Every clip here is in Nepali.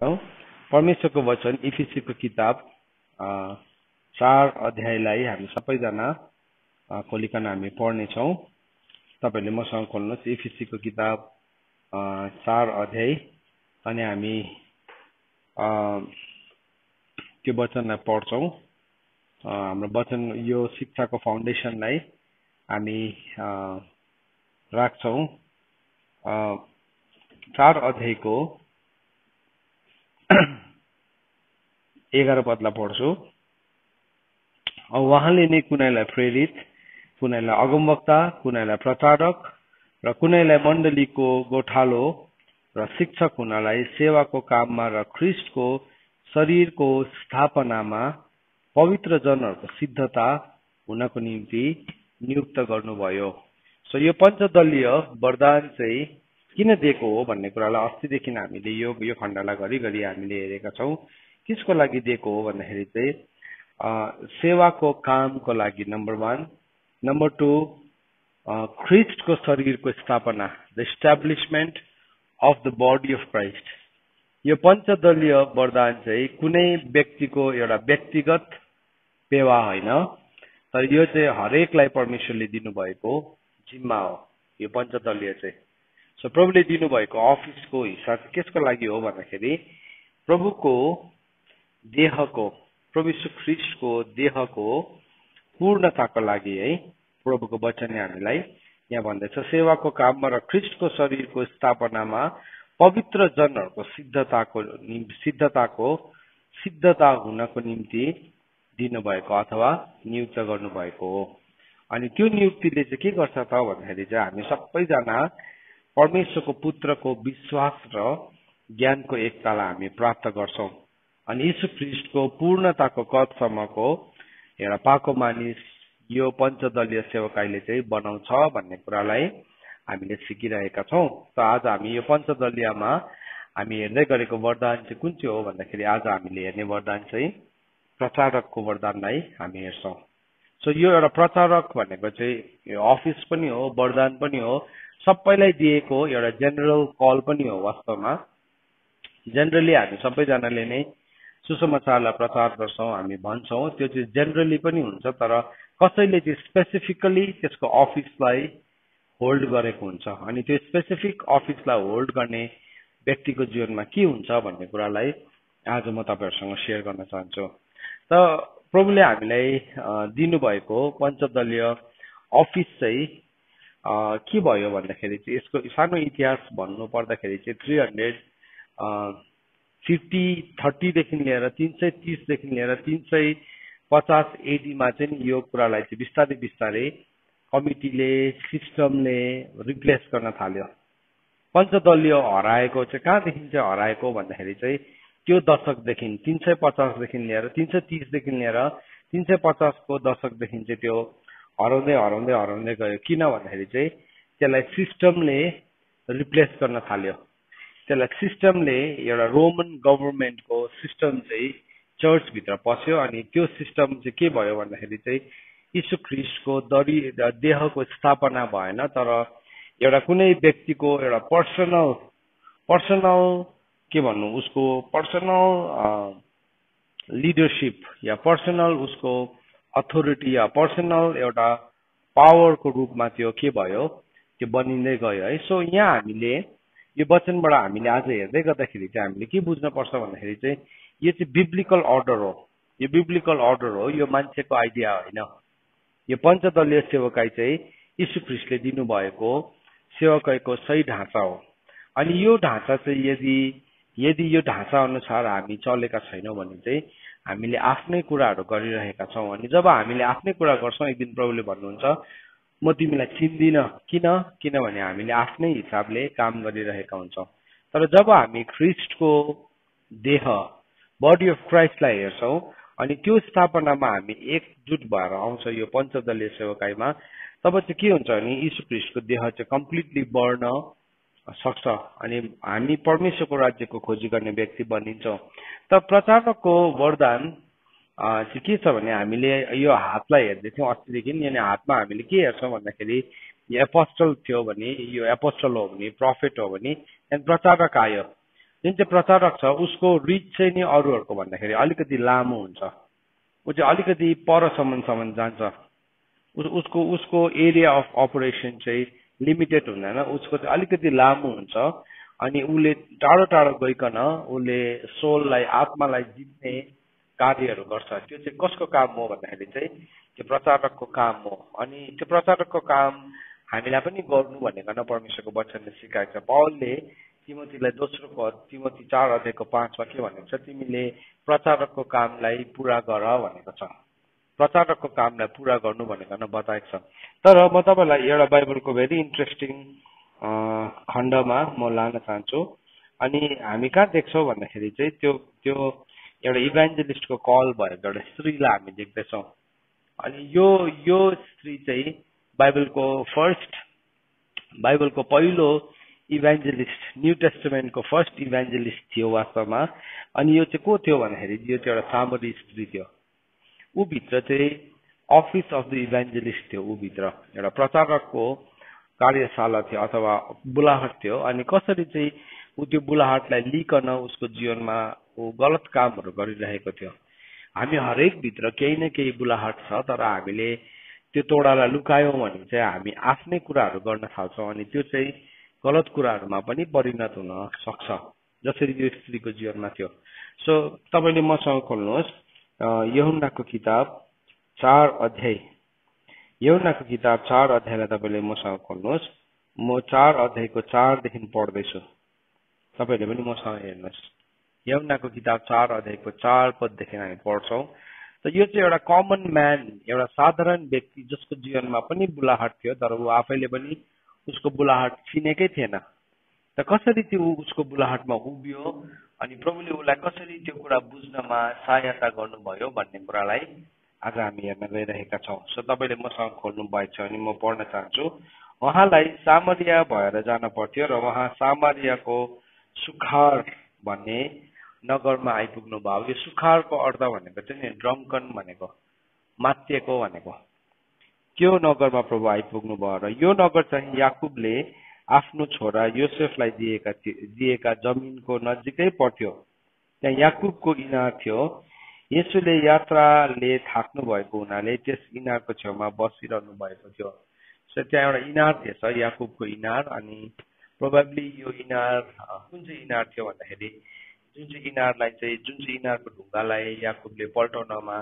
परमेश्वरको वचन इफिसीको किताब चार अध्यायलाई हामी सबैजना खोलिकन हामी पढ्नेछौँ। तपाईँहरूले मसँग खोल्नुहोस् इफिसीको किताब चार अध्याय। अनि हामी त्यो वचनलाई पढ्छौँ। हाम्रो वचन यो शिक्षाको फाउन्डेसनलाई हामी राख्छौँ। चार अध्यायको एघार पदलाई पढ्छु। उहाँले नै कुनैलाई प्रेरित कुनैलाई अगमवक्ता कुनैलाई प्रचारक र कुनैलाई मण्डलीको गोठालो र शिक्षक हुनलाई सेवाको काममा र ख्रिस्टको शरीरको स्थापनामा पवित्र जनहरूको सिद्धता हुनको निम्ति नियुक्त गर्नुभयो। सो यो पञ्चदलीय वरदान चाहिँ किन दिएको हो भन्ने कुरालाई अस्तिदेखि हामीले यो यो खण्डलाई घरिघरि हामीले हेरेका छौँ। कसको लागि दिएको हो भन्दाखेरि चाहिँ सेवाको कामको लागि नम्बर वान नम्बर टू ख्रिस्टको शरीरको स्थापना the establishment of the body of Christ यो पञ्चदलीय वरदान चाहिँ कुनै व्यक्तिको एउटा व्यक्तिगत पेवा होइन तर यो चाहिँ हरेकलाई परमेश्वरले दिनुभएको जिम्मा हो यो पञ्चदलीय चाहिँ। सो प्रभुले दिनुभएको अफिसको चाहिँ कसको लागि हो भन्दाखेरि प्रभुको देहको प्रभु यीशु ख्रिस्टको देहको पूर्णताको लागि है प्रभुको वचनले हामीलाई यहाँ भन्दैछ। सेवाको काममा र ख्रिस्टको शरीरको स्थापनामा पवित्र जनहरूको सिद्धताको सिद्धताको सिद्धता हुनको निम्ति दिनुभएको अथवा नियुक्त गर्नुभएको हो। अनि त्यो नियुक्तिले चाहिँ के गर्छ त भन्दाखेरि चाहिँ हामी सबैजना परमेश्वरको पुत्रको विश्वास र ज्ञानको एकतालाई हामी प्राप्त गर्छौँ। अनि यीशु ख्रिस्टको पूर्णताको कदसम्मको एउटा पाको मानिस यो पञ्चदलीय सेवकाईले चाहिँ बनाउँछ भन्ने कुरालाई हामीले सिकिरहेका छौँ। त आज हामी यो पञ्चदलीयमा हामी हेर्दै गरेको वरदान चाहिँ कुन चाहिँ हो भन्दाखेरि आज हामीले हेर्ने वरदान चाहिँ प्रचारकको वरदानलाई हामी हेर्छौँ। सो यो एउटा प्रचारक भनेको चाहिँ यो अफिस पनि हो वरदान पनि हो सबैलाई दिएको एउटा जेनरल कल पनि हो वास्तवमा। जेनरली हामी सबैजनाले नै सुसमाचारलाई प्रचार गर्छौँ हामी भन्छौँ। त्यो चाहिँ जेनरली पनि हुन्छ तर कसैले चाहिँ स्पेसिफिकली त्यसको अफिसलाई होल्ड गरेको हुन्छ? अनि त्यो स्पेसिफिक अफिसलाई होल्ड गर्ने व्यक्तिको जीवनमा के हुन्छ भन्ने कुरालाई आज म तपाईँहरूसँग सेयर गर्न चाहन्छु। त प्रभुले हामीलाई दिनुभएको पञ्चदलीय अफिस चाहिँ के भयो भन्दाखेरि चाहिँ यसको सानो इतिहास भन्नु पर्दाखेरि चाहिँ थ्री हन्ड्रेड फिफ्टी थर्टीदेखि लिएर तिन सय तिसदेखि लिएर तिन सय पचास एडीमा चाहिँ यो कुरालाई चाहिँ बिस्तारै बिस्तारै कमिटीले सिस्टमले रिप्लेस गर्न थाल्यो। पञ्चदलीय हराएको चाहिँ कहाँदेखि चाहिँ हराएको भन्दाखेरि चाहिँ त्यो दशकदेखि तिन सय पचासदेखि लिएर तिन सय तिसदेखि लिएर तिन सय पचासको दशकदेखि चाहिँ त्यो हराउँदै हराउँदै हराउँदै गयो। किन भन्दाखेरि चाहिँ त्यसलाई सिस्टमले रिप्लेस गर्न थाल्यो। त्यसलाई सिस्टमले एउटा रोमन गभर्मेन्टको सिस्टम चाहिँ चर्चभित्र पस्यो अनि त्यो सिस्टम चाहिँ के भयो भन्दाखेरि चाहिँ यीशु ख्रिस्टको दरी देहको स्थापना भएन तर एउटा कुनै व्यक्तिको एउटा पर्सनल पर्सनल के भन्नु उसको पर्सनल लिडरसिप या पर्सनल उसको अथोरिटी या पर्सनल एउटा पावरको रूपमा त्यो के भयो? त्यो बनिँदै गयो है। सो यहाँ हामीले यो वचनबाट हामीले आज हेर्दै गर्दाखेरि चाहिँ हामीले के बुझ्नुपर्छ भन्दाखेरि चाहिँ यो चाहिँ बिब्लिकल अर्डर हो। यो बिब्लिकल अर्डर हो। यो मान्छेको आइडिया होइन। यो पञ्चदलीय सेवकाई चाहिँ यीशु ख्रिस्टले दिनुभएको सेवकाईको सही ढाँचा हो। अनि यो ढाँचा चाहिँ यदि यदि यो ढाँचा अनुसार हामी चलेका छैनौँ भने चाहिँ हामीले आफ्नै कुराहरू गरिरहेका छौँ अनि जब हामीले आफ्नै कुरा गर्छौँ एक दिन प्रभुले भन्नुहुन्छ म तिमीलाई चिन्दिनँ। किन? किनभने हामीले आफ्नै हिसाबले काम गरिरहेका हुन्छौँ। तर जब हामी ख्रिस्टको देह बडी अफ क्राइस्टलाई हेर्छौँ अनि त्यो स्थापनामा हामी एकजुट भएर आउँछ यो पञ्चदलीय सेवकाईमा तब चाहिँ के हुन्छ भने यीशु ख्रिस्टको देह चाहिँ कम्प्लिटली बढ्न सक्छ। अनि हामी परमेश्वरको राज्यको खोजी गर्ने व्यक्ति बनिन्छौँ। त प्रचारकको वरदान चाहिँ के छ भने हामीले यो हातलाई हेर्दै थियौँ अस्तिदेखि अनि हातमा हामीले के हेर्छौँ भन्दाखेरि एपोस्टल थियो भने यो एपोस्टल हो भने प्रफेट हो भने त्यहाँदेखि प्रचारक आयो। जुन चाहिँ प्रचारक छ उसको रिच चाहिँ नि अरूहरूको भन्दाखेरि अलिकति लामो हुन्छ। ऊ चाहिँ अलिकति परसम्मसम्म जान्छ। उसको उसको एरिया अफ अपरेसन चाहिँ लिमिटेड हुँदैन। उसको चाहिँ अलिकति लामो हुन्छ। अनि उसले टाढो टाढो गइकन उसले सोललाई आत्मालाई जित्ने कार्यहरू गर्छ। त्यो चाहिँ कसको काम हो भन्दाखेरि चाहिँ त्यो प्रचारकको काम हो। अनि त्यो प्रचारकको काम हामीलाई पनि गर्नु भनेको परमेश्वरको वचनले सिकाएको छ। पौलले तिमतीलाई दोस्रो पद तिमती चार अध्यायको पाँचमा के भनेको छ तिमीले प्रचारकको कामलाई पुरा गर भनेको छ। प्रचारकको कामलाई पुरा गर्नु भनेको बताएको छ। तर म तपाईँलाई एउटा बाइबलको भेरी इन्ट्रेस्टिङ खण्डमा म लान चाहन्छु। अनि हामी कहाँ देख्छौँ भन्दाखेरि चाहिँ त्यो त्यो एउटा इभान्जलिस्टको कल भएको एउटा स्त्रीलाई हामी देख्दैछौँ। अनि यो यो स्त्री चाहिँ बाइबलको फर्स्ट बाइबलको पहिलो इभान्जलिस्ट न्यू टेस्टमेन्टको फर्स्ट इभान्जलिस्ट थियो वास्तवमा। अनि यो चाहिँ को थियो भन्दाखेरि यो चाहिँ एउटा सामरी स्त्री थियो। ऊभित्र चाहिँ अफिस अफ द इभान्जलिस्ट थियो ऊभित्र एउटा प्रचारकको कार्यशाला थियो अथवा बुलाहट थियो अनि कसरी चाहिँ ऊ त्यो बुलाहटलाई लिकन उसको जीवनमा ऊ गलत कामहरू गरिरहेको थियो हामी हरेक भित्र केही न केही बुलाहट छ तर हामीले त्यो तोडालाई लुकायौँ भने चाहिँ हामी आफ्नै कुराहरू गर्न थाल्छौँ अनि त्यो चाहिँ गलत कुराहरूमा पनि परिणत हुन सक्छ जसरी यो स्त्रीको जीवनमा थियो सो तपाईँले मसँग खोल्नुहोस् यहुनाको किताब चार अध्याय। यहुनाको किताब चार अध्यायलाई तपाईँले मसँग खोल्नुहोस्। म चार अध्यायको चारदेखि पढ्दैछु। तपाईँहरूले पनि मसँग हेर्नुहोस्। यमुनाको किताब चार अध्यायको चार पददेखि हामी पढ्छौँ। त यो चाहिँ एउटा कमन म्यान एउटा साधारण व्यक्ति जसको जीवनमा पनि बुलाहाट थियो तर ऊ आफैले पनि उसको बुलाहाट चिनेकै थिएन। त कसरी त्यो उसको बुलाहाटमा उभियो? अनि प्रभुले उसलाई कसरी त्यो कुरा बुझ्नमा सहायता गर्नुभयो भन्ने कुरालाई आज हामी हेर्न गइरहेका छौँ। सो तपाईँले मसँग खोल्नु भएको छ भने म पढ्न चाहन्छु। उहाँलाई सामरिया भएर जान पर्थ्यो र उहाँ सामरियाको सुखार भन्ने नगरमा आइपुग्नु भयो यो सुखारको अर्थ भनेको चाहिँ नि ड्रङ्कन भनेको मातिएको भनेको। त्यो नगरमा प्रभु आइपुग्नु भयो र यो नगर चाहिँ याकुबले आफ्नो छोरा योसेफलाई दिएका दिएका जमिनको नजिकै पर्थ्यो। त्यहाँ याकुबको इनार थियो। यसोले यात्राले थाक्नु भएको हुनाले त्यस इनारको छेउमा बसिरहनु भएको थियो। सो त्यहाँ एउटा इनार थिएछ याकुबको इनार। अनि प्रोभाब्ली यो इनार कुन चाहिँ इनार थियो भन्दाखेरि जुन चाहिँ इनारलाई चाहिँ जुन चाहिँ इनारको ढुङ्गालाई याकुबले पल्टाउनमा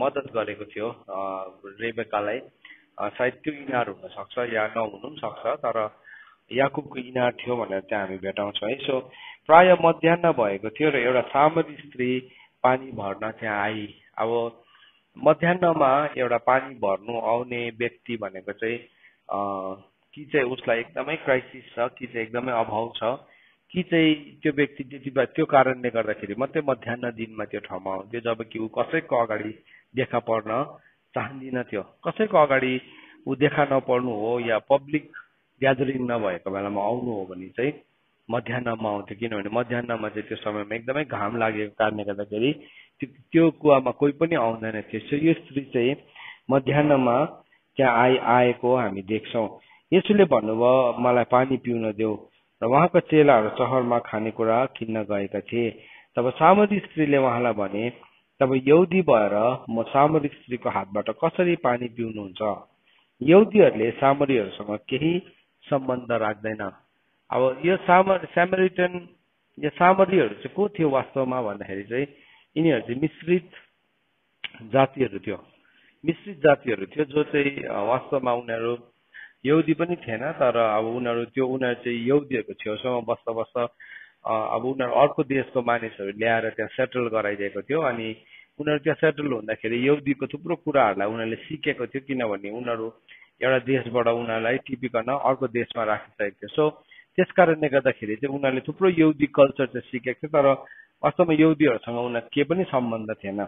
मद्दत गरेको थियो रेबेकालाई सायद त्यो इनार हुनसक्छ या नहुनु पनि सक्छ तर याकुबको इनार थियो भनेर त्यहाँ हामी भेटाउँछौँ है। सो प्राय मध्याह भएको थियो र एउटा सामरी स्त्री पानी भर्न त्यहाँ आई। अब मध्याहमा एउटा पानी भर्नु आउने व्यक्ति भनेको चाहिँ कि चाहिँ उसलाई एकदमै क्राइसिस छ कि चाहिँ एकदमै अभाव छ कि चाहिँ त्यो व्यक्ति त्यति बेला त्यो कारणले गर्दाखेरि मात्रै मध्याह दिनमा त्यो ठाउँमा आउँथ्यो जब कि ऊ कसैको अगाडि देखा पर्न चाहँदिन थियो। कसैको अगाडि ऊ देखा नपर्नु हो या पब्लिक ग्यादरिङ नभएको बेलामा आउनु हो भने चाहिँ मध्याहमा आउँथ्यो किनभने मध्याहमा चाहिँ त्यो समयमा एकदमै घाम लागेको कारणले गर्दाखेरि त्यो कुवामा कोही पनि आउँदैन थियो। सो यो स्त्री चाहिँ मध्याहमा त्यहाँ आइ आएको हामी देख्छौँ। यसोले भन्नुभयो मलाई पानी पिउन देऊ। र उहाँका चेलाहरू सहरमा खानेकुरा किन्न गएका थिए। तब सामरी स्त्रीले उहाँलाई भने तब यौदी भएर म सामरी स्त्रीको हातबाट कसरी पानी पिउनुहुन्छ? यौदीहरूले सामरीहरूसँग केही सम्बन्ध राख्दैन। अब यो सामर स्यामरिटन यो सामरीहरू चाहिँ को थियो वास्तवमा भन्दाखेरि चाहिँ यिनीहरू चाहिँ मिश्रित जातिहरू थियो। मिश्रित जातिहरू थियो जो चाहिँ वास्तवमा उनीहरू यहुदी पनि थिएन तर अब उनीहरू त्यो उनीहरू चाहिँ यहुदीहरूको छेउछाउमा बस्दा बस्दा अब उनीहरू अर्को देशको मानिसहरू ल्याएर त्यहाँ सेटल गराइदिएको थियो अनि उनीहरू त्यहाँ सेटल हुँदाखेरि यहुदीको थुप्रो कुराहरूलाई उनीहरूले सिकेको थियो किनभने उनीहरू एउटा देशबाट उनीहरूलाई टिपिकन अर्को देशमा राखिसकेको थियो। सो त्यस कारणले गर्दाखेरि चाहिँ उनीहरूले थुप्रो यहुदी कल्चर चाहिँ सिकेको थियो तर वास्तवमा यहुदीहरूसँग उनीहरू के पनि सम्बन्ध थिएन।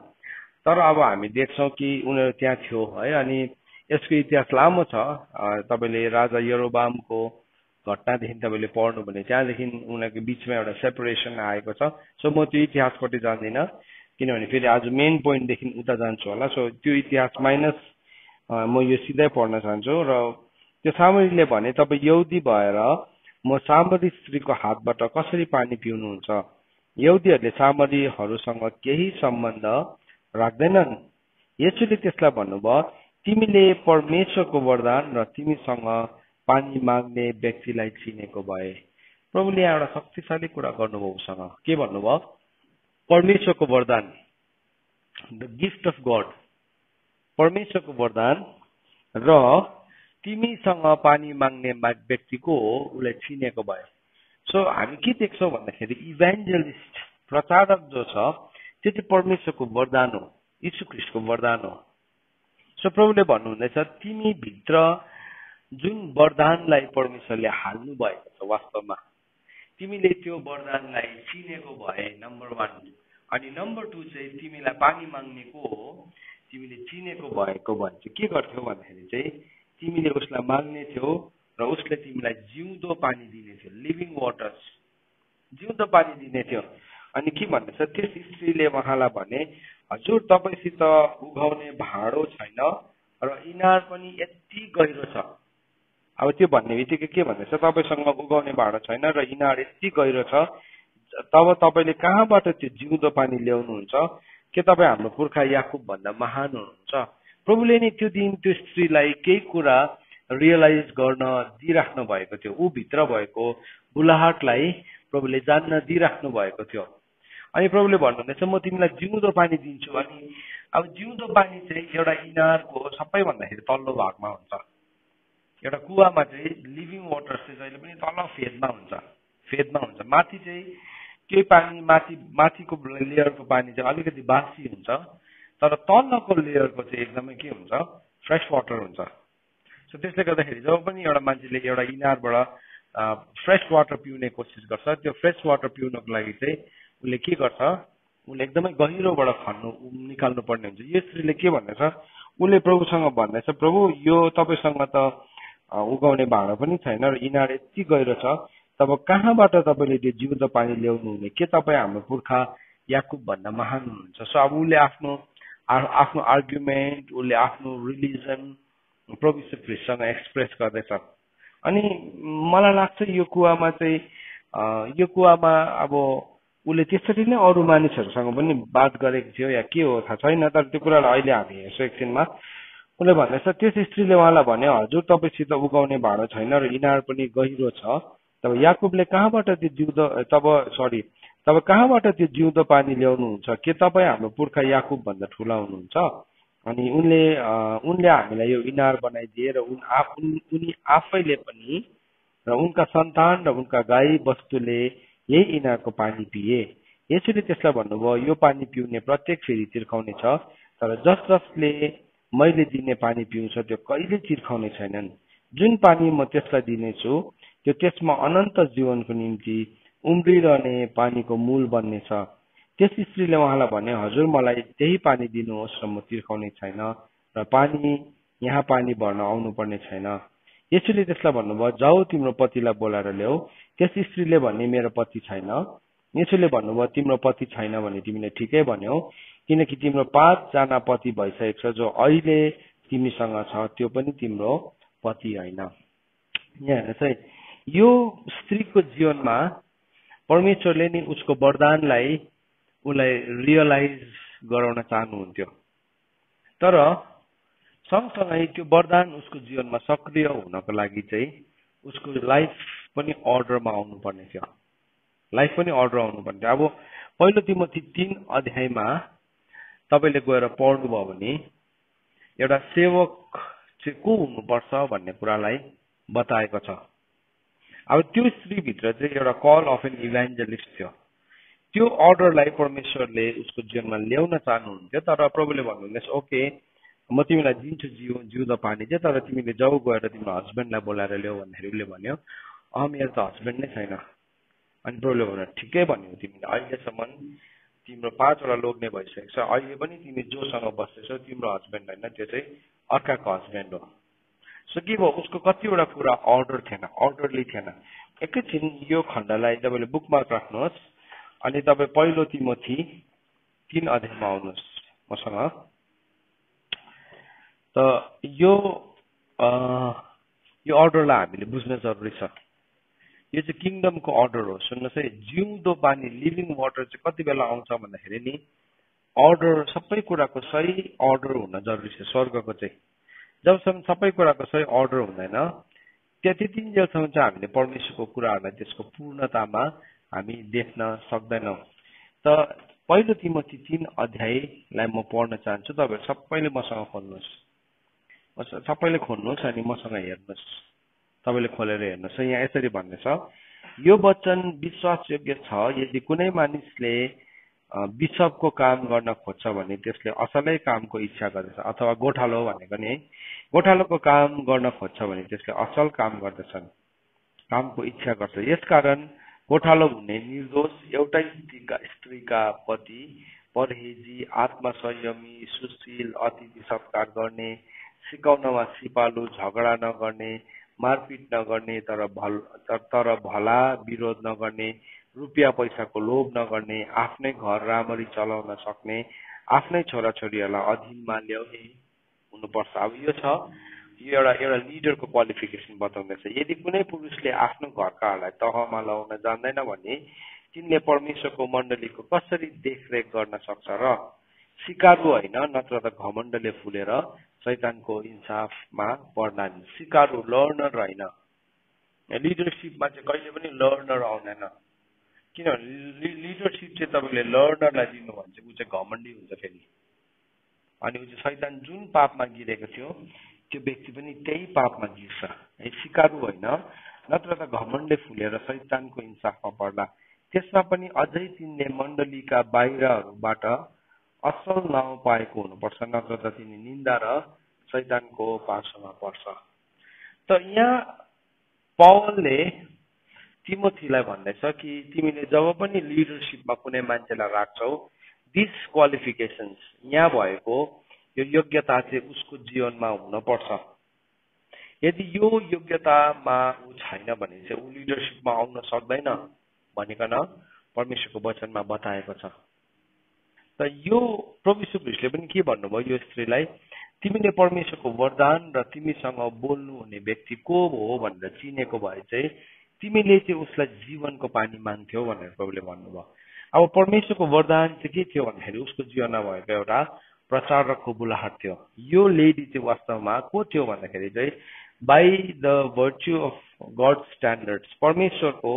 तर अब हामी देख्छौँ कि उनीहरू त्यहाँ थियो है अनि यसको इतिहास लामो छ। तपाईँले राजा यरोबामको घटनादेखि तपाईँले पढ्नु भने त्यहाँदेखि उनीहरूको बिचमा एउटा सेपरेसन आएको छ। सो म त्यो इतिहासपट्टि जान्दिनँ किनभने फेरि आज मेन पोइन्टदेखि उता जान्छु होला। सो त्यो इतिहास माइनस म यो सिधै पढ्न चाहन्छु र त्यो सामग्रीले भने तपाईँ यौदी भएर म सामरी स्त्रीको हातबाट कसरी पानी पिउनुहुन्छ? यहुदीहरूले सामरीहरूसँग केही सम्बन्ध राख्दैनन्। यसुले त्यसलाई भन्नुभयो तिमीले परमेश्वरको वरदान र तिमीसँग पानी माग्ने व्यक्तिलाई चिनेको भए। प्रभुले एउटा शक्तिशाली कुरा गर्नुभयो उसँग। के भन्नुभयो? परमेश्वरको वरदान द गिफ्ट अफ गड परमेश्वरको वरदान र तिमीसँग पानी माग्ने व्यक्तिको उसलाई चिनेको भए सो हामी के देख्छौँ भन्दाखेरि इभेन्जलिस्ट प्रचारक जो छ त्यो चाहिँ परमेश्वरको वरदान हो यीशु ख्रिस्टको वरदान हो। सो प्रभुले भन्नुहुँदैछ तिमी भित्र जुन वरदानलाई परमेश्वरले हाल्नु भएको छ वास्तवमा तिमीले त्यो वरदानलाई चिनेको भए नम्बर वान अनि नम्बर टू चाहिँ तिमीलाई पानी माग्नेको हो तिमीले चिनेको भएको भने चाहिँ के गर्थ्यौ भन्दाखेरि चाहिँ तिमीले उसलाई माग्ने थियौ र उसले तिमीलाई जिउँदो पानी दिने थियो लिभिङ वाटर्स जिउँदो पानी दिने थियो अनि के भन्दैछ त्यस स्त्रीले उहाँलाई भने हजुर तपाईँसित उघाउने भाँडो छैन र इनार पनि यति गहिरो छ। अब त्यो भन्ने बित्तिकै के भन्दैछ तपाईँसँग उगाउने भाँडो छैन र इनार यति गहिरो छ तब तपाईँले कहाँबाट त्यो जिउँदो पानी ल्याउनुहुन्छ के तपाईँ हाम्रो पुर्खा याकुब भन्दा महान हुनुहुन्छ? प्रभुले नै त्यो दिन त्यो स्त्रीलाई केही कुरा रियलाइज गर्न दिइराख्नु भएको थियो। ऊ भित्र भएको बुलाहाटलाई प्रभुले जान्न दिइराख्नु भएको थियो। अनि प्रभुले भन्नुहुँदैछ म तिमीलाई जिउँदो पानी दिन्छु। अनि अब जिउँदो पानी चाहिँ एउटा इनारको सबैभन्दाखेरि तल्लो भागमा हुन्छ। एउटा कुवामा चाहिँ लिभिङ वाटर चाहिँ जहिले पनि तल फेदमा हुन्छ। फेदमा हुन्छ। माथि चाहिँ त्यही पानी माथि माथिको लेयरको पानी चाहिँ अलिकति बासी हुन्छ तर तलको लेयरको चाहिँ एकदमै के हुन्छ फ्रेस वाटर हुन्छ। सो त्यसले गर्दाखेरि जब पनि एउटा मान्छेले एउटा इनारबाट फ्रेस वाटर पिउने कोसिस गर्छ त्यो फ्रेस वाटर पिउनको लागि चाहिँ उसले के गर्छ उसले एकदमै गहिरोबाट खन्नु निकाल्नु पर्ने हुन्छ। यो स्त्रीले के भन्दैछ उसले प्रभुसँग भन्दैछ प्रभु यो तपाईँसँग त उगाउने भाँडो पनि छैन र इनार यति गहिरो छ तब कहाँबाट तपाईँले त्यो जिउँदो पानी ल्याउनु हुने के तपाईँ हाम्रो पुर्खा याकुब भन्दा महान हुनुहुन्छ सो अब उसले आफ्नो आफ्नो आर्ग्युमेन्ट उसले आफ्नो रिलिजन प्रभु ख्रिस्टसँग एक्सप्रेस गर्दैछ। अनि मलाई लाग्छ यो कुवामा चाहिँ यो कुवामा अब उसले त्यसरी नै अरू मानिसहरूसँग पनि बात गरेको थियो या के हो थाहा छैन तर त्यो कुरालाई अहिले हामी हेर्छौँ एकछिनमा उसले भन्दैछ त्यस स्त्रीले उहाँलाई भने हजुर तपाईँसित उगाउने भाँडो छैन र इनार पनि गहिरो छ। तब याकुबले कहाँबाट त्यो जिउँदो तब सरी तब कहाँबाट त्यो जिउँदो पानी ल्याउनुहुन्छ? के तपाईँ हाम्रो पुर्खा याकुब भन्दा ठुला हुनुहुन्छ? अनि उनले उनले हामीलाई यो इनार बनाइदिए र उन उनी आफैले पनि र उनका सन्तान र उनका गाई वस्तुले यही इनारको पानी पिए। यसरी त्यसलाई भन्नुभयो यो पानी पिउने प्रत्येक फेरि तिर्खाउने छ तर जस जसले मैले दिने पानी पिउँछ त्यो कहिले तिर्खाउने छैनन्। जुन पानी म त्यसलाई दिनेछु त्यो त्यसमा अनन्त जीवनको निम्ति उम्रिरहने पानीको मूल बन्नेछ। त्यस स्त्रीले उहाँलाई भने हजुर मलाई त्यही पानी दिनुहोस् र म तिर्खाउने छैन र पानी यहाँ पानी भर्न आउनु पर्ने छैन। यसैले त्यसलाई भन्नुभयो जाऊ तिम्रो पतिलाई बोलाएर ल्याऊ। त्यस स्त्रीले भने मेरो पति छैन। यसैले भन्नुभयो तिम्रो पति छैन भने तिमीले ठिकै भन्यौ किनकि तिम्रो पाँचजना पति भइसकेको छ जो अहिले तिमीसँग छ त्यो पनि तिम्रो पति होइन। यहाँ हेर्नुहोस् है यो स्त्रीको जीवनमा परमेश्वरले नि उसको वरदानलाई उसलाई रियलाइज गराउन चाहनुहुन्थ्यो। तर सँगसँगै त्यो वरदान उसको जीवनमा सक्रिय हुनको लागि चाहिँ उसको लाइफ पनि अर्डरमा आउनुपर्ने थियो। लाइफ पनि अर्डर आउनुपर्ने थियो। अब पहिलो तिमोथी तिन अध्यायमा तपाईँले गएर पढ्नुभयो भने एउटा सेवक चाहिँ को हुनुपर्छ भन्ने कुरालाई बताएको छ। अब त्यो स्त्रीभित्र चाहिँ एउटा कल अफ एन इभेन्जलिस्ट थियो। त्यो अर्डरलाई परमेश्वरले उसको जीवनमा ल्याउन चाहनुहुन्थ्यो तर प्रभुले भन्नुहुँदैछ ओके म तिमीलाई दिन्छु जिउ जिउँदो पानी चाहिँ तर तिमीले जाउ गएर तिम्रो हस्बेन्डलाई बोलाएर ल्याऊ भन्दाखेरि उसले भन्यो अँ मेरो त हस्बेन्ड नै छैन। अनि प्रभुले भन्यो ठिकै भन्यो तिमीले अहिलेसम्म तिम्रो पाँचवटा लोग्ने भइसकेको छ अहिले पनि तिमी जोसँग बस्दैछौ तिम्रो हस्बेन्ड होइन त्यो चाहिँ अर्काको हस्बेन्ड हो। सो के भयो उसको कतिवटा कुरा अर्डर थिएन अर्डरली थिएन। एकैछिन यो खण्डलाई तपाईँले बुकमार्क राख्नुहोस् अनि तपाईँ पहिलो तिमोथी तिन अध्यायमा आउनुहोस् मसँग। त यो यो अर्डरलाई हामीले बुझ्न जरुरी छ। यो चाहिँ किङडमको अर्डर हो। सुन्नुहोस् है जिउँदो पानी लिभिङ वाटर चाहिँ कति बेला आउँछ भन्दाखेरि नि अर्डर सबै कुराको सही अर्डर हुन जरुरी छ स्वर्गको चाहिँ। जबसम्म सबै कुराको सही अर्डर हुँदैन त्यति तिनजेलसम्म चाहिँ हामीले परमेश्वरको कुराहरूलाई त्यसको पूर्णतामा हामी देख्न सक्दैनौँ। त पहिलो तिमती तिन अध्यायलाई म पढ्न चाहन्छु। तपाईँहरू सबैले मसँग खोल्नुहोस्। सबैले खोल्नुहोस् अनि मसँग हेर्नुहोस्। तपाईँले खोलेर हेर्नुहोस्। यहाँ यसरी भन्ने छ यो वचन विश्वासयोग्य छ। यदि कुनै मानिसले बिसपको काम गर्न खोज्छ भने त्यसले असलै कामको इच्छा गर्दछ अथवा गोठालो भनेको नि गोठालोको काम गर्न खोज्छ भने त्यसले असल काम गर्दछन् कामको इच्छा गर्छ। यसकारण गोठालो हुने निर्दोष एउटै स्त्रीका स्त्रीका पति परहेजी आत्मसंयमी सुशील अतिथि सत्कार गर्ने सिकाउनमा सिपालु झगडा नगर्ने मारपिट नगर्ने तर भल तर भला विरोध नगर्ने रुपियाँ पैसाको लोभ नगर्ने आफ्नै घर राम्ररी चलाउन सक्ने आफ्नै छोराछोरीहरूलाई अधीनमा ल्याउने हुनुपर्छ। अब यो छ यो एउटा एउटा लिडरको क्वालिफिकेसन बताउँदैछ यदि कुनै पुरुषले आफ्नो घरकाहरूलाई तहमा लगाउन जान्दैन भने तिनले परमेश्वरको मण्डलीको कसरी देखरेख गर्न सक्छ र सिकारु होइन नत्र त घमण्डले फुलेर शैतानको इन्साफमा पर्दा सिकारु लर्नर होइन लिडरसिपमा चाहिँ कहिले पनि लर्नर आउँदैन किनभने लिडरसिप चाहिँ तपाईँले लर्नरलाई दिनु भने चाहिँ ऊ चाहिँ घमण्डी हुन्छ फेरि। अनि ऊ चाहिँ सैतान जुन पापमा गिरेको थियो त्यो व्यक्ति पनि त्यही पापमा गिर्छ। है सिकारु होइन। नत्र त घमण्डले फुलेर सैतानको इन्साफमा पर्ला त्यसमा पनि अझै तिनले मण्डलीका बाहिरहरूबाट असल नाउँ पाएको हुनुपर्छ नत्र त तिनी निन्दा र सैतानको पासोमा पर्छ। त यहाँ पवलले तिमोथीलाई भन्दैछ कि तिमीले जब पनि लिडरसिपमा कुनै मान्छेलाई राख्छौ दिस क्वालिफिकेसन्स यहाँ भएको यो योग्यता चाहिँ उसको जीवनमा हुनपर्छ। यदि यो योग्यतामा ऊ छैन भने चाहिँ ऊ लिडरसिपमा आउन सक्दैन भनिकन परमेश्वरको वचनमा बताएको छ। त यो प्रविश्व भ्रिसले पनि के भन्नुभयो यो स्त्रीलाई? तिमीले परमेश्वरको वरदान र तिमीसँग बोल्नु हुने व्यक्ति को हो भनेर चिनेको भए चाहिँ तिमीले चाहिँ उसलाई जीवनको पानी माग्थ्यौ भनेर प्रभुले भन्नुभयो। अब परमेश्वरको वरदान चाहिँ के थियो भन्दाखेरि उसको जीवनमा भएको एउटा प्रचारकको बुलाहट थियो। यो लेडी चाहिँ वास्तवमा को थियो भन्दाखेरि चाहिँ by the virtue of God standards परमेश्वरको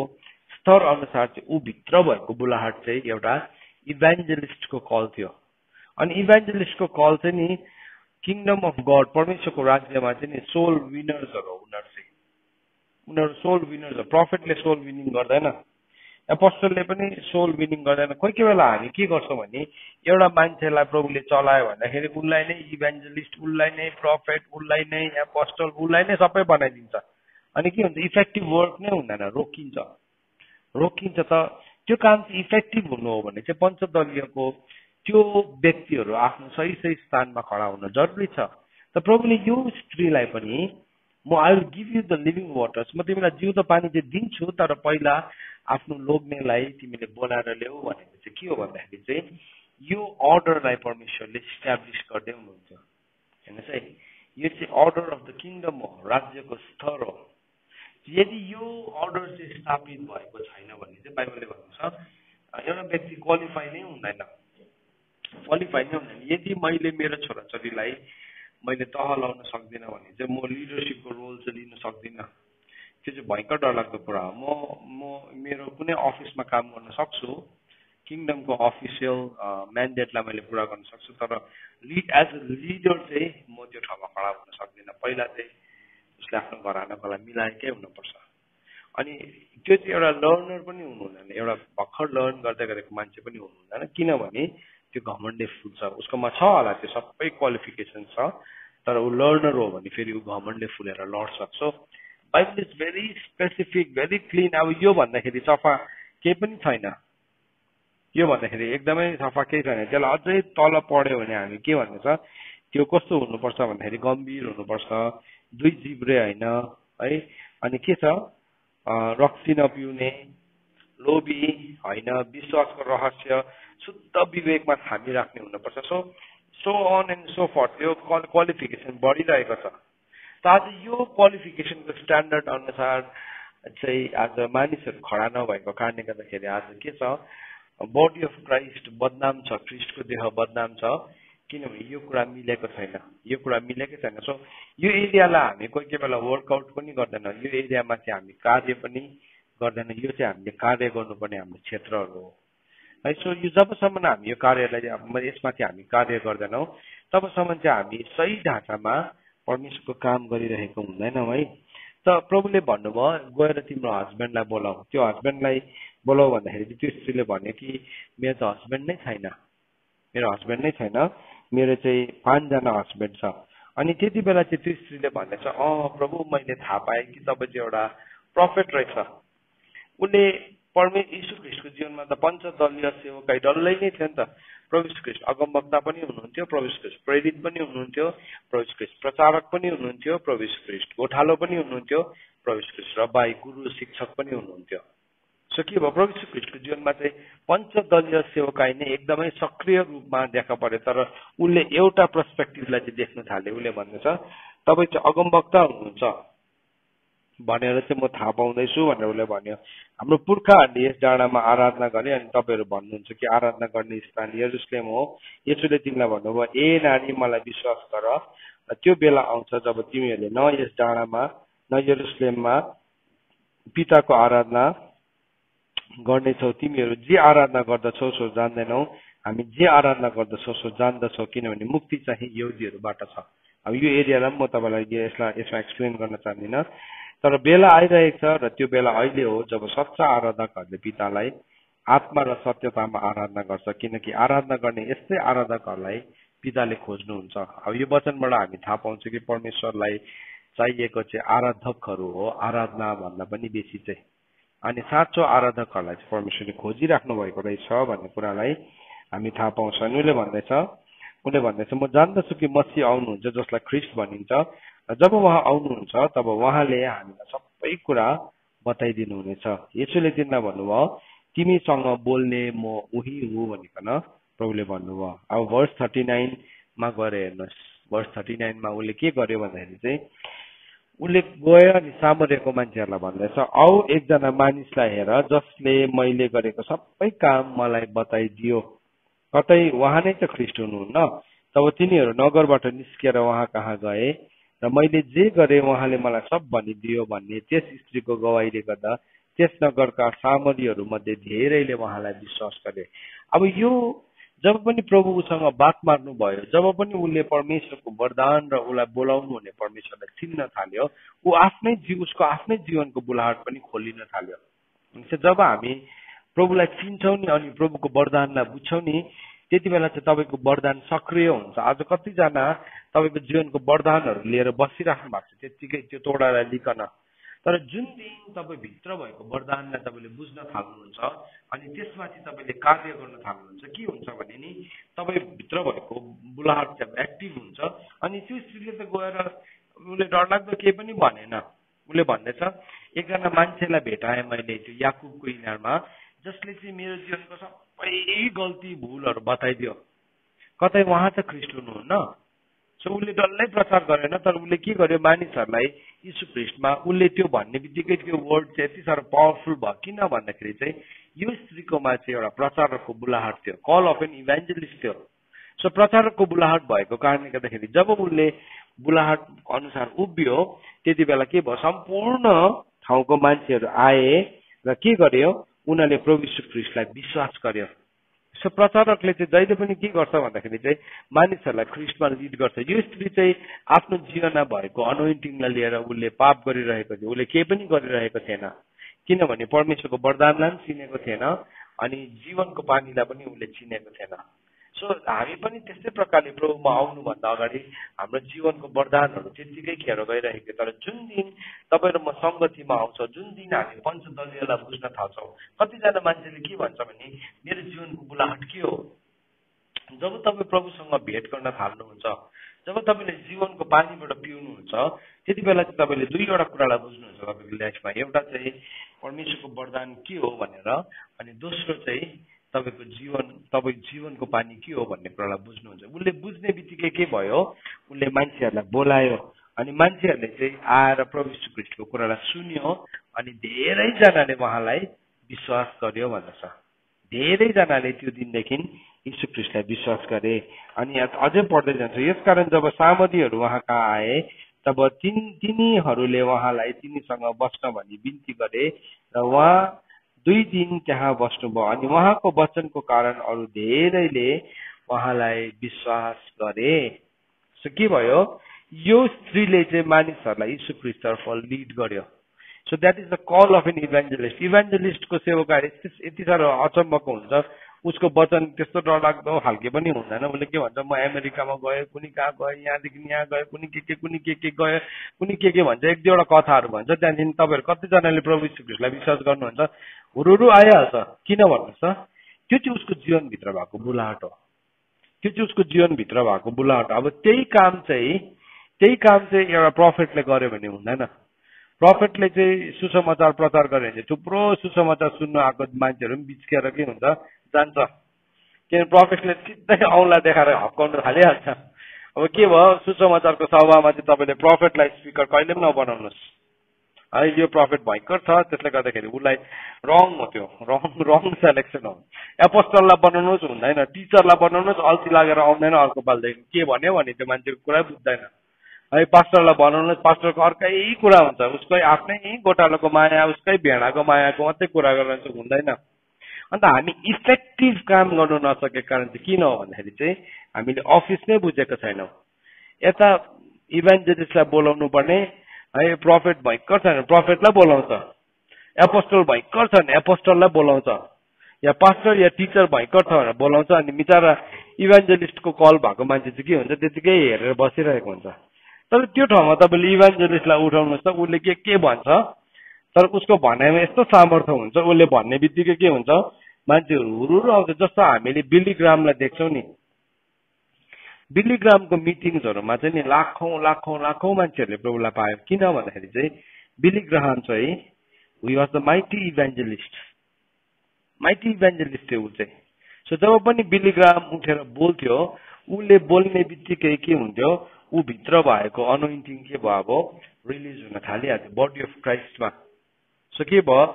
स्तर अनुसार चाहिँ ऊ भित्र भएको बुलाहट चाहिँ एउटा इभेन्जलिस्टको कल थियो। अनि इभेन्जलिस्टको कल चाहिँ नि किङडम अफ गड परमेश्वरको राज्यमा चाहिँ नि सोल विनर्सहरू हो उनीहरू सोल विनर्स प्रफिटले सोल विनिङ गर्दैन। एपोस्टलले पनि सोल विनिङ गर्दैन। कोही कोही बेला हामी के गर्छौँ भने एउटा मान्छेलाई प्रभुले चलायो भन्दाखेरि उसलाई नै इभेन्जलिस्ट उसलाई नै प्रफिट उसलाई नै एपोस्टल उसलाई नै सबै बनाइदिन्छ। अनि के हुन्छ इफेक्टिभ वर्क नै हुँदैन रोकिन्छ। रोकिन्छ त त्यो काम चाहिँ इफेक्टिभ हुनु हो भने चाहिँ पञ्चदलीयको त्यो व्यक्तिहरू आफ्नो सही सही स्थानमा खडा हुन जरुरी छ। त प्रभुले यो स्त्रीलाई पनि म I will give you the living waters म तिमीलाई जिउँदो पानी चाहिँ दिन्छु तर पहिला आफ्नो लोग्नेलाई तिमीले बोलाएर ल्याऊ भनेको चाहिँ के हो भन्दाखेरि चाहिँ यो अर्डरलाई परमेश्वरले इस्टाब्लिस गर्दै हुनुहुन्छ। हेर्नुहोस् है यो चाहिँ अर्डर अफ द किङडम हो राज्यको स्तर हो। यदि यो अर्डर चाहिँ स्थापित भएको छैन भने चाहिँ बाइबलले भन्नु छ एउटा व्यक्ति क्वालिफाई नै हुँदैन। क्वालिफाई नै हुँदैन। यदि मैले मेरो छोराछोरीलाई मैले तह लाउन सक्दिनँ भने चाहिँ म लिडरसिपको रोल चाहिँ लिन सक्दिनँ। त्यो चाहिँ भयङ्कर डरलाग्दो कुरा हो। म म मेरो कुनै अफिसमा काम गर्न सक्छु किङडमको अफिसियल म्यान्डेटलाई मैले पुरा गर्न सक्छु तर लिड एज अ लिडर चाहिँ म त्यो ठाउँमा खडा हुन सक्दिनँ। पहिला चाहिँ उसले आफ्नो घरानाको लागि मिलाएकै हुनुपर्छ। अनि त्यो चाहिँ एउटा लर्नर पनि हुनु हुँदैन एउटा भर्खर लर्न गर्दै गरेको मान्छे पनि हुनु हुँदैन किनभने त्यो घमण्डे फुल्छ उसकोमा छ होला त्यो सबै क्वालिफिकेसन छ तर ऊ लर्नर हो भने फेरि ऊ घमण्डले फुलेर लड्छ। So Bible is very specific very clean अब यो भन्दाखेरि सफा केही पनि छैन। यो भन्दाखेरि एकदमै सफा केही छैन। त्यसलाई अझै तल पढ्यो भने हामी के भन्ने छ त्यो कस्तो हुनुपर्छ भन्दाखेरि गम्भीर हुनुपर्छ दुई जिब्रे होइन है? अनि के छ? रक्सी नपिउने लोभी होइन विश्वासको रहस्य शुद्ध विवेकमा थामी राख्ने हुनुपर्छ। So so on and so for त्यो क्वालिफिकेसन बढिरहेको छ। त आज यो क्वालिफिकेसनको स्ट्यान्डर्ड अनुसार चाहिँ आज मानिसहरू खडा नभएको कारणले गर्दाखेरि आज के छ? बडी अफ क्राइस्ट बदनाम छ क्रिस्टको देह बदनाम छ। किनभने यो कुरा मिलेको छैन। यो कुरा मिलेकै छैन। सो यो एरियालाई हामी कोही कोही बेला वर्कआउट पनि गर्दैन। यो एरियामा चाहिँ हामी कार्य पनि गर्दैन। यो चाहिँ हामीले कार्य गर्नुपर्ने हाम्रो क्षेत्रहरू हो। है सो यो जबसम्म हामी यो कार्यलाई यसमाथि हामी कार्य गर्दैनौँ तबसम्म चाहिँ हामी सही ढाँचामा परमेश्वरको काम गरिरहेको हुँदैनौँ है। त प्रभुले भन्नुभयो गएर तिम्रो हस्बेन्डलाई बोलाऊ त्यो हस्बेन्डलाई बोलाऊ भन्दाखेरि चाहिँ त्यो स्त्रीले भन्यो कि मेरो त हस्बेन्ड नै छैन। मेरो हस्बेन्ड नै छैन। मेरो चाहिँ पाँचजना हस्बेन्ड छ। अनि त्यति बेला चाहिँ त्यो स्त्रीले भनेछ अँ प्रभु मैले थाहा पाएँ कि तपाईँ चाहिँ एउटा प्रफेट रहेछ। उसले परमे यीशु ख्रिस्टको जीवनमा त पञ्चदलीय सेवकाई डल्लै नै थियो नि त। प्रवेश ख्रिस्ट अगमवक्ता पनि हुनुहुन्थ्यो प्रवेश ख्रिस्ट प्रेरित पनि हुनुहुन्थ्यो प्रवेश ख्रिस्ट प्रचारक पनि हुनुहुन्थ्यो प्रवेश ख्रिस्ट गोठालो पनि हुनुहुन्थ्यो प्रवेश ख्रिस्ट र बाई गुरु शिक्षक पनि हुनुहुन्थ्यो। सो के भयो? प्रवेश ख्रिस्टको जीवनमा चाहिँ पञ्चदलीय सेवकाई नै एकदमै सक्रिय रूपमा देखा पर्यो तर उसले एउटा पर्सपेक्टिभलाई चाहिँ देख्न थाल्यो। उसले भन्दैछ तपाईँ चाहिँ अगमवक्ता हुनुहुन्छ। भनेर चाहिँ म थाहा पाउँदैछु भनेर उसले भन्यो। हाम्रो पुर्खाहरूले यस डाँडामा आराधना गरे अनि तपाईँहरू भन्नुहुन्छ कि आराधना गर्ने स्थान यरुसलेम हो। यसोले तिमीलाई भन्नुभयो ए नानी मलाई विश्वास गर। त्यो बेला आउँछ जब तिमीहरूले न यस डाँडामा न यरुसलेममा पिताको आराधना गर्नेछौ। तिमीहरू जे आराधना गर्दछौ सो जान्दैनौ। हामी जे आराधना गर्दछौ सो जान्दछौ। किनभने मुक्ति चाहिँ यहुदीहरूबाट छ। अब यो एरियालाई म तपाईँलाई यसलाई यसमा एक्सप्लेन गर्न चाहदिनँ। तर बेला आइरहेको छ र त्यो बेला अहिले हो जब सच्चा आराधकहरूले पितालाई आत्मा र सत्यतामा आराधना गर्छ। किनकि आराधना गर्ने यस्तै आराधकहरूलाई पिताले खोज्नुहुन्छ। अब यो वचनबाट हामी थाहा पाउँछौँ कि परमेश्वरलाई चाहिएको चाहिँ आराधकहरू हो आराधना भन्दा पनि बेसी चाहिँ। अनि साँचो आराधकहरूलाई चाहिँ परमेश्वरले खोजिराख्नु भएको रहेछ भन्ने कुरालाई हामी थाहा पाउँछ। उसले भन्दैछ उसले भन्दैछ म जान्दछु कि मसी आउनुहुन्छ जसलाई ख्रिस्ट भनिन्छ। र जब उहाँ आउनुहुन्छ तब उहाँले हामीलाई सबै कुरा बताइदिनु हुनेछ यसोले तिमीलाई भन्नुभयो तिमीसँग बोल्ने म उही हुँ भनिकन प्रभुले भन्नुभयो। अब वर्ष थर्टी नाइनमा गएर हेर्नुहोस्। वर्ष थर्टी नाइनमा उसले के गर्यो भन्दाखेरि चाहिँ उसले गयो अनि सामरेको मान्छेहरूलाई भन्दैछ औ एकजना मानिसलाई हेर जसले मैले गरेको सबै काम मलाई बताइदियो। कतै उहाँ नै त ख्रिस्ट हुनुहुन्न। तब तिनीहरू नगरबाट निस्किएर उहाँ कहाँ गए? र मैले जे गरेँ उहाँले मलाई सब भनिदियो भन्ने त्यस स्त्रीको गवाईले गर्दा त्यस नगरका सामरीहरू मध्ये धेरैले उहाँलाई विश्वास गरे। अब यो जब पनि प्रभु उसँग बात मार्नु भयो जब पनि उसले परमेश्वरको वरदान र उसलाई बोलाउनु हुने परमेश्वरलाई चिन्न थाल्यो ऊ आफ्नै जीव उसको आफ्नै जीवनको बुलाहट पनि खोलिन थाल्यो। जब हामी प्रभुलाई चिन्छौँ नि अनि प्रभुको वरदानलाई बुझ्छौँ नि त्यति बेला चाहिँ तपाईँको वरदान सक्रिय हुन्छ। आज कतिजना तपाईँको जीवनको वरदानहरू लिएर बसिराख्नु भएको छ त्यत्तिकै त्यो तोडालाई लिकन। तर जुन दिन तपाईँ भित्र भएको वरदानलाई तपाईँले बुझ्न थाल्नुहुन्छ अनि त्यसमाथि तपाईँले कार्य गर्न थाल्नुहुन्छ के हुन्छ भने नि तपाईँ भित्र भएको बुलाहट चाहिँ एक्टिभ हुन्छ अनि त्यो स्त्रीले त गएर उसले डरलाग्दो केही पनि भनेन। उसले भन्दैछ एकजना मान्छेलाई भेटाएँ मैले त्यो याकुबको इनारमा जसले चाहिँ मेरो जीवनको सबै गल्ती भुलहरू बताइदियो। कतै उहाँ त ख्रिस्ट हुनुहुन्न। सो उसले डल्लै प्रचार गरेन तर उसले के गर्यो मानिसहरूलाई यीशु ख्रिस्टमा? उसले त्यो भन्ने बित्तिकै त्यो वर्ड चाहिँ यति साह्रो पावरफुल भयो किन भन्दाखेरि चाहिँ यो स्त्रीकोमा चाहिँ एउटा प्रचारकको बुलाहट थियो कल अफ एन इभेन्जलिस्ट थियो। सो प्रचारकको बुलाहट भएको कारणले गर्दाखेरि जब उसले बुलाहट अनुसार उभियो त्यति बेला के भयो? सम्पूर्ण ठाउँको मान्छेहरू आए र के गर्यो? उनीहरूले प्रभु ख्रिस्टलाई विश्वास गर्यो। सो प्रचारकले चाहिँ जहिले पनि के गर्छ भन्दाखेरि चाहिँ मानिसहरूलाई ख्रिस्टमा लिड गर्छ। यो स्त्री चाहिँ आफ्नो जीवनमा भएको अनोइन्टिङलाई लिएर उसले पाप गरिरहेको थियो। उसले केही पनि गरिरहेको थिएन। किनभने परमेश्वरको वरदानलाई पनि चिनेको थिएन अनि जीवनको पानीलाई पनि उसले चिनेको थिएन। सो हामी पनि त्यस्तै प्रकारले प्रभुमा आउनुभन्दा अगाडि हाम्रो जीवनको वरदानहरू त्यत्तिकै खेर गइरहेको तर जुन दिन तपाईँ र म सङ्गतिमा आउँछ जुन दिन हामी पञ्चदलीयलाई बुझ्न थाल्छौँ कतिजना मान्छेले के भन्छ भने मेरो जीवनको बुलाहट के हो? जब तपाईँ प्रभुसँग भेट गर्न थाल्नुहुन्छ जब तपाईँले जीवनको पानीबाट पिउनुहुन्छ त्यति बेला चाहिँ तपाईँले दुईवटा कुरालाई बुझ्नुहुन्छ तपाईँको लाइफमा। एउटा चाहिँ परमेश्वरको वरदान के हो भनेर अनि दोस्रो चाहिँ तपाईँको जीवन तपाईँ जीवनको पानी के हो भन्ने कुरालाई बुझ्नुहुन्छ। उसले बुझ्ने बित्तिकै के भयो? उसले मान्छेहरूलाई बोलायो अनि मान्छेहरूले चाहिँ आएर यीशु ख्रिस्टको कुरालाई सुन्यो अनि धेरैजनाले उहाँलाई विश्वास गर्यो भन्दछ। धेरैजनाले त्यो दिनदेखि यीशु ख्रिस्टलाई विश्वास गरे। अनि अझै पढ्दै जान्छ। यसकारण जब सामदीहरू उहाँ कहाँ आए तब तिन तिनीहरूले उहाँलाई तिनीसँग बस्न भनी बिन्ती गरे र उहाँ दुई दिन त्यहाँ बस्नुभयो अनि उहाँको वचनको कारण अरू धेरैले उहाँलाई विश्वास गरे। सो के भयो? यो स्त्रीले चाहिँ मानिसहरूलाई यीशु ख्रिस्टतर्फ लिड गर्यो। So that is the call of an evangelist इभान्जलिस्टको सेवाकारी यति साह्रो अचम्मको हुन्छ। उसको वचन त्यस्तो डरलाग्दो खालके पनि हुँदैन। उसले के भन्छ म अमेरिकामा गएँ कुनै कहाँ गएँ यहाँदेखि यहाँ गएँ कुनै के के कुनै के के गयो कुनै के के भन्छ एक दुईवटा कथाहरू भन्छ। त्यहाँदेखि तपाईँहरू कतिजनाले प्रभु श्रीकृष्णलाई विश्वास गर्नुहुन्छ। हुरुरु आइहाल्छ किन भन्नुहोस् त? त्यो चाहिँ उसको जीवनभित्र भएको बुलाहट हो। त्यो चाहिँ उसको जीवनभित्र भएको बुलाहट अब त्यही काम चाहिँ त्यही काम चाहिँ एउटा प्रफिटले गर्यो भने हुँदैन। प्रफिटले चाहिँ सुसमाचार प्रचार गर्यो भने थुप्रो सुसमाचार सुन्नु आएको मान्छेहरू पनि बिच्केर के हुन्छ जान्छ। किनभने प्रफिटले सिधै औँला देखाएर हप्काउनु थालिहाल्छ। अब के भयो? सुसमाचारको सभामा चाहिँ तपाईँले प्रफिटलाई स्पिकर कहिले पनि नबनाउनुहोस्। है यो प्रफिट भयङ्कर छ। त्यसले गर्दाखेरि उसलाई रङ हो त्यो। रङ रङ सेलेक्सन हो। एपोस्टललाई बनाउनुहोस् हुँदैन। टिचरलाई बनाउनुहोस् अल्छी लागेर आउँदैन अर्को पालिदेखि। के भन्यो भने त्यो मान्छेको कुरै बुझ्दैन। है पास्टरलाई बनाउनुहोस्। पास्टरको अर्कै कुरा हुन्छ। उसकै आफ्नै गोटालोको माया उसकै भेडाको मायाको मात्रै कुरा गर्न हुँदैन। अन्त हामी इफेक्टिभ काम गर्नु नसकेको कारण चाहिँ किन हो भन्दाखेरि चाहिँ हामीले अफिस नै बुझेको छैनौँ। यता इभेन्जलिस्टलाई बोलाउनु पर्ने है प्रफिट भयङ्कर छ भने प्रफिटलाई बोलाउँछ। एपोस्टल भयङ्कर छ भने एपोस्टललाई बोलाउँछ। या पास्टर या टिचर भयङ्कर छ भनेर बोलाउँछ अनि बिचरा इभेन्जलिस्टको कल भएको मान्छे चाहिँ के हुन्छ त्यतिकै हेरेर बसिरहेको हुन्छ। तर त्यो ठाउँमा तपाईँले इभान्जलिस्टलाई उठाउनुहोस् त उसले के के भन्छ? तर उसको भनाइमा यस्तो सामर्थ्य हुन्छ उसले भन्ने बित्तिकै के हुन्छ? मान्छेहरू हुरुरु आउँछ जस्तो हामीले बिलिग्रामलाई देख्छौँ नि। बिलिग्रामको मिटिङ्सहरूमा चाहिँ नि लाखौँ लाखौँ लाखौँ मान्छेहरूले प्रभुलाई पायो। किन भन्दाखेरि चाहिँ बिलिग्राम चाहिँ he was the mighty evangelist mighty evangelist थियो ऊ चाहिँ। सो जब पनि बिलिग्राम उठेर बोल्थ्यो उसले बोल्ने बित्तिकै के हुन्थ्यो? ऊ भित्र भएको अनोइन्टिङ के भयो? अब रिलिज हुन थालिहाल्थ्यो बडी अफ क्राइस्टमा सो के भयो?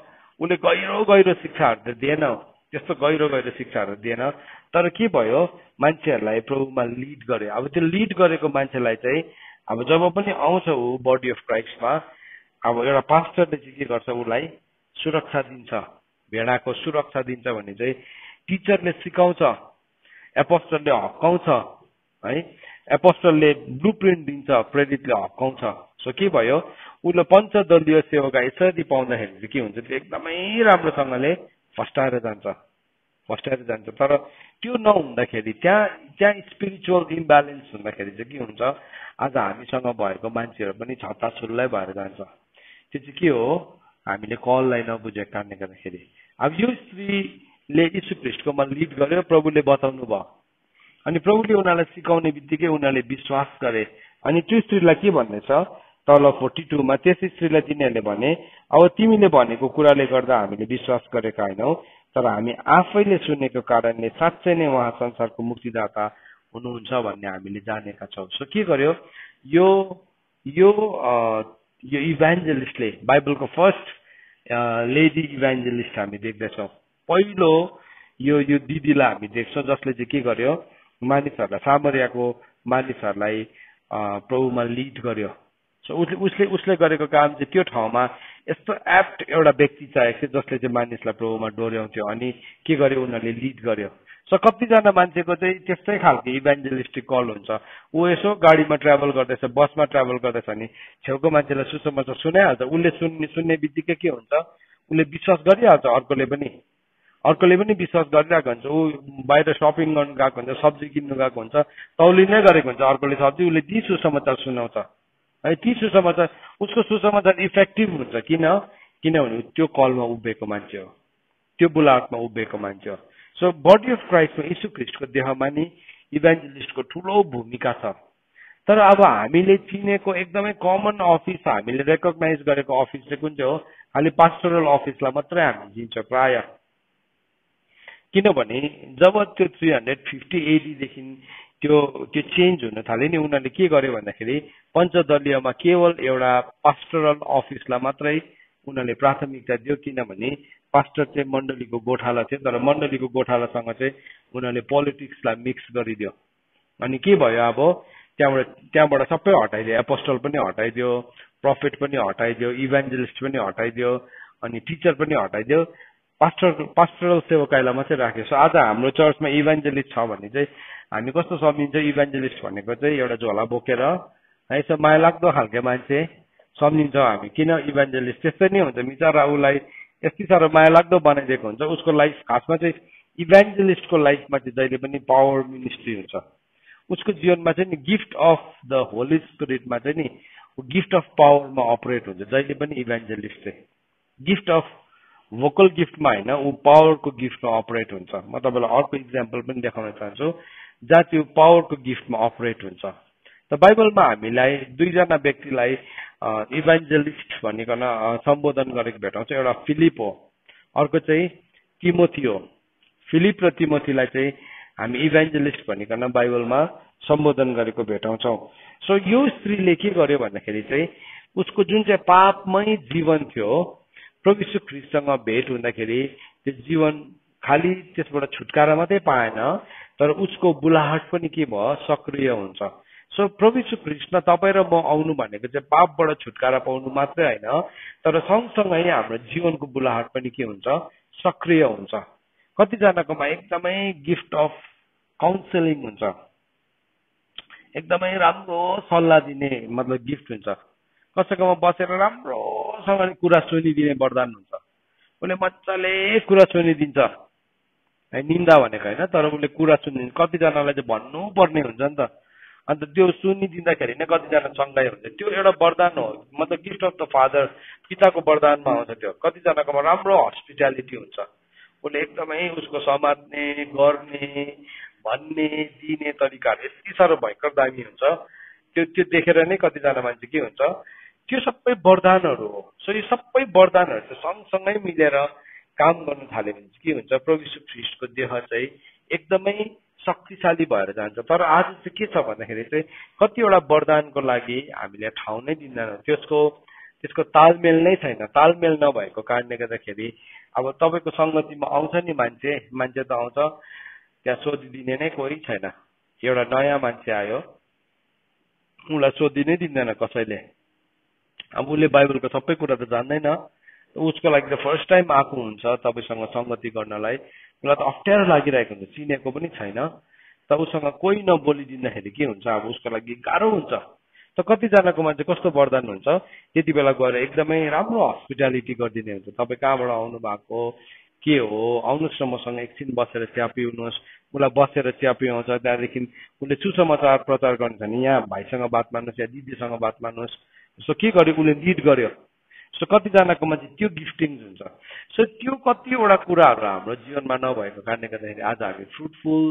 उसले गहिरो गहिरो शिक्षाहरू त दिएन। त्यस्तो गहिरो गहिरो शिक्षाहरू दिएन। तर के भयो? मान्छेहरूलाई प्रभुमा लिड गर्यो अब त्यो लिड गरेको मान्छेलाई चाहिँ अब जब पनि आउँछ ऊ बडी अफ क्राइस्टमा अब एउटा पास्टरले चाहिँ के गर्छ? उसलाई सुरक्षा दिन्छ। भेडाको सुरक्षा दिन्छ भने चाहिँ टिचरले सिकाउँछ। एपोस्टरले हप्काउँछ है? एपोस्टलले ब्लु प्रिन्ट दिन्छ प्रेरितले हप्काउँछ सो के भयो? उसले पञ्चदलीय सेवाका यसरी पाउँदाखेरि के हुन्छ? त्यो एकदमै राम्रोसँगले फस्टाएर जान्छ फस्टाएर जान्छ तर त्यो नहुँदाखेरि त्यहाँ त्यहाँ स्पिरिचुअल इम्ब्यालेन्स हुँदाखेरि चाहिँ के हुन्छ? आज हामीसँग भएको मान्छेहरू पनि छत्ताछुल्लै भएर जान्छ। त्यो चाहिँ के हो? हामीले कललाई नबुझेको कारणले गर्दाखेरि। अब यो स्त्रीले यीशु ख्रिस्टकोमा लिड गर्यो प्रभुले बताउनु भयो। अनि प्रभुले उनीहरूलाई सिकाउने बित्तिकै उनीहरूले विश्वास गरे। अनि त्यो स्त्रीलाई के भन्ने छ तल फोर्टी टूमा त्यस स्त्रीलाई तिनीहरूले भने अब तिमीले भनेको कुराले गर्दा हामीले विश्वास गरेका होइनौ तर हामी आफैले सुनेको कारणले साँच्चै नै उहाँ संसारको मुक्तिदाता हुनुहुन्छ भन्ने हामीले जानेका छौँ। सो के गर्यो? यो यो यो इभेन्जलिस्टले बाइबलको फर्स्ट लेडी इभेन्जलिस्ट हामी देख्दछौँ। पहिलो यो यो दिदीलाई हामी देख्छौँ जसले चाहिँ के गर्यो? मानिसहरूलाई सामरियाको मानिसहरूलाई प्रभुमा लिड गर्यो। सो उसले उसले उसले गरेको काम चाहिँ त्यो ठाउँमा यस्तो एप्ट एउटा व्यक्ति चाहिएको थियो जसले चाहिँ मानिसलाई प्रभुमा डोर्याउँथ्यो अनि के गर्यो उनीहरूले लिड गर्यो। सो कतिजना मान्छेको चाहिँ त्यस्तै खालको इभेन्जलिस्टिक कल हुन्छ। ऊ यसो गाडीमा ट्राभल गर्दैछ बसमा ट्राभल गर्दैछ भने छेउको मान्छेलाई सुसमाचार सुनाइहाल्छ। उसले सुन्ने सुन्ने बित्तिकै के हुन्छ? उसले विश्वास गरिहाल्छ अर्कोले पनि। अर्कोले पनि विश्वास गरिरहेको हुन्छ। ऊ बाहिर सपिङ गर्नु गएको हुन्छ सब्जी किन्नु गएको हुन्छ तौली नै गरेको हुन्छ। अर्कोले सब्जी उसले ती सुसमाचार सुनाउँछ। है ती सुसमाचार उसको सुसमाचार इफेक्टिभ हुन्छ। किन? किनभने त्यो कलमा उभिएको मान्छे हो। त्यो बुलावटमा उभिएको मान्छे हो। सो बडी अफ क्राइस्टमा यीशु ख्रिस्टको देहमा नि इभेन्जलिस्टको ठुलो भूमिका छ। तर अब हामीले चिनेको एकदमै कमन अफिस हामीले रेकगनाइज गरेको अफिस चाहिँ कुन चाहिँ हो? खालि पास्टरल अफिसलाई मात्रै हामी चिन्छौँ प्रायः। किनभने जब त्यो थ्री हन्ड्रेड फिफ्टी एडीदेखि त्यो त्यो चेन्ज हुन थाल्यो नि उनीहरूले के गर्यो भन्दाखेरि पञ्चदलीयमा केवल एउटा पास्टरल अफिसलाई मात्रै उनीहरूले प्राथमिकता दियो किनभने पास्टर चाहिँ मण्डलीको गोठाला थियो तर मण्डलीको गोठालासँग चाहिँ उनीहरूले पोलिटिक्सलाई मिक्स गरिदियो। अनि के भयो अब? त्यहाँबाट त्यहाँबाट सबै हटाइदियो एपोस्टल पनि हटाइदियो प्रफिट पनि हटाइदियो इभान्जलिस्ट पनि हटाइदियो अनि टिचर पनि हटाइदियो। पास्टर पास्टरल सेवकाईलाई मात्रै राख्यो सो आज हाम्रो चर्चमा इभान्जलिस्ट छ भने चाहिँ हामी कस्तो सम्झिन्छ इभान्जलिस्ट भनेको चाहिँ एउटा झोला बोकेर है यसो माया लाग्दो खालको मान्छे सम्झिन्छौँ हामी। किन इभान्जलिस्ट? त्यस्तै नै हुन्छ। बिचरा उसलाई यति साह्रो माया लाग्दो बनाइदिएको हुन्छ। उसको लाइफ खासमा चाहिँ इभान्जलिस्टको लाइफमा चाहिँ जहिले पनि पावर मिनिस्ट्री हुन्छ। उसको जीवनमा चाहिँ नि गिफ्ट अफ द होली स्पिरिटमा चाहिँ नि गिफ्ट अफ पावरमा अपरेट हुन्छ। जहिले पनि इभान्जलिस्ट चाहिँ। गिफ्ट अफ भोकल गिफ्टमा होइन ऊ पावरको गिफ्टमा अपरेट हुन्छ. म तपाईँलाई अर्को इक्जाम्पल पनि देखाउन चाहन्छु जहाँ त्यो पावरको गिफ्टमा अपरेट हुन्छ। त बाइबलमा हामीलाई दुईजना व्यक्तिलाई इभान्जलिस्ट भनिकन सम्बोधन गरेको भेटाउँछ। एउटा फिलिप हो अर्को चाहिँ तिमोथी हो फिलिप र तिमोथीलाई चाहिँ हामी इभान्जलिस्ट भनिकन बाइबलमा सम्बोधन गरेको भेटाउँछौँ। सो यो स्त्रीले के गर्यो भन्दाखेरि चाहिँ उसको जुन चाहिँ पापमै जीवन थियो प्रविश्व ख्रिससँग भेट हुँदाखेरि त्यो जीवन खालि त्यसबाट छुटकारा मात्रै पाएन तर उसको बुलाहट पनि के भयो? सक्रिय हुन्छ। सो प्रभु कृष्ण तपाईँ र म आउनु भनेको चाहिँ पापबाट छुटकारा पाउनु मात्रै होइन तर सँगसँगै हाम्रो जीवनको बुलाहट पनि के हुन्छ? सक्रिय हुन्छ। कतिजनाकोमा एकदमै गिफ्ट अफ काउन्सिलिङ हुन्छ। एकदमै राम्रो सल्लाह दिने मतलब गिफ्ट हुन्छ। कसैकोमा बसेर राम्रोसँगले कुरा सुनिदिने वरदान हुन्छ। उसले मजाले कुरा सुनिदिन्छ। है निन्दा भनेको होइन तर उसले कुरा सुनिदिन्छ। कतिजनालाई चाहिँ भन्नुपर्ने हुन्छ नि त। अन्त त्यो सुनिदिँदाखेरि नै कतिजना चङ्गाइ हुन्छ। त्यो एउटा वरदान हो। मतलब गिफ्ट अफ द फादर पिताको वरदानमा आउँछ त्यो। कतिजनाकोमा राम्रो हस्पिटालिटी हुन्छ। उसले एकदमै उसको समात्ने गर्ने भन्ने दिने तरिकाहरू यति साह्रो भयङ्कर दामी हुन्छ। त्यो त्यो देखेर नै कतिजना मान्छे के हुन्छ त्यो सबै वरदानहरू हो। सो यो सबै वरदानहरू सँगसँगै मिलेर काम गर्नु थाल्यो भने के हुन्छ? प्रविश्व ख्रिस्टको देह चाहिँ एकदमै शक्तिशाली भएर जान्छ। तर आज चाहिँ के छ भन्दाखेरि चाहिँ कतिवटा वरदानको लागि हामीले ठाउँ नै दिँदैन। त्यसको त्यसको तालमेल नै छैन। तालमेल नभएको कारणले गर्दाखेरि अब तपाईँको सङ्गतिमा आउँछ नि मान्छे मान्छे त आउँछ त्यहाँ सोधिदिने नै कोही छैन। एउटा नयाँ मान्छे आयो उसलाई सोधिनै दिँदैन कसैले। अब उसले बाइबलको सबै कुरा त जान्दैन। उसको लागि त फर्स्ट टाइम आएको हुन्छ तपाईँसँग सङ्गति गर्नलाई। उसलाई त अप्ठ्यारो लागिरहेको हुन्छ चिनेको पनि छैन। त उसँग कोही नबोलिदिँदाखेरि के हुन्छ? अब उसको लागि गाह्रो हुन्छ। त कतिजनाको मान्छे कस्तो वरदान हुन्छ? त्यति बेला गएर एकदमै राम्रो हस्पिटालिटी गरिदिने हुन्छ। तपाईँ कहाँबाट आउनु भएको के हो? आउनुहोस् न मसँग एकछिन बसेर चिया पिउनुहोस्। उसलाई बसेर चिया पिउछ त्यहाँदेखि उसले सुसमाचार प्रचार गर्नु छ भने यहाँ भाइसँग बात मार्नुहोस् या दिदीसँग बात मार्नुहोस्। सो के गर्यो? उसले लिड गर्यो। सो कतिजनाकोमा चाहिँ त्यो गिफ्टिङ हुन्छ। सो त्यो कतिवटा कुराहरू हाम्रो जीवनमा नभएको कारणले गर्दाखेरि आज हामी फ्रुटफुल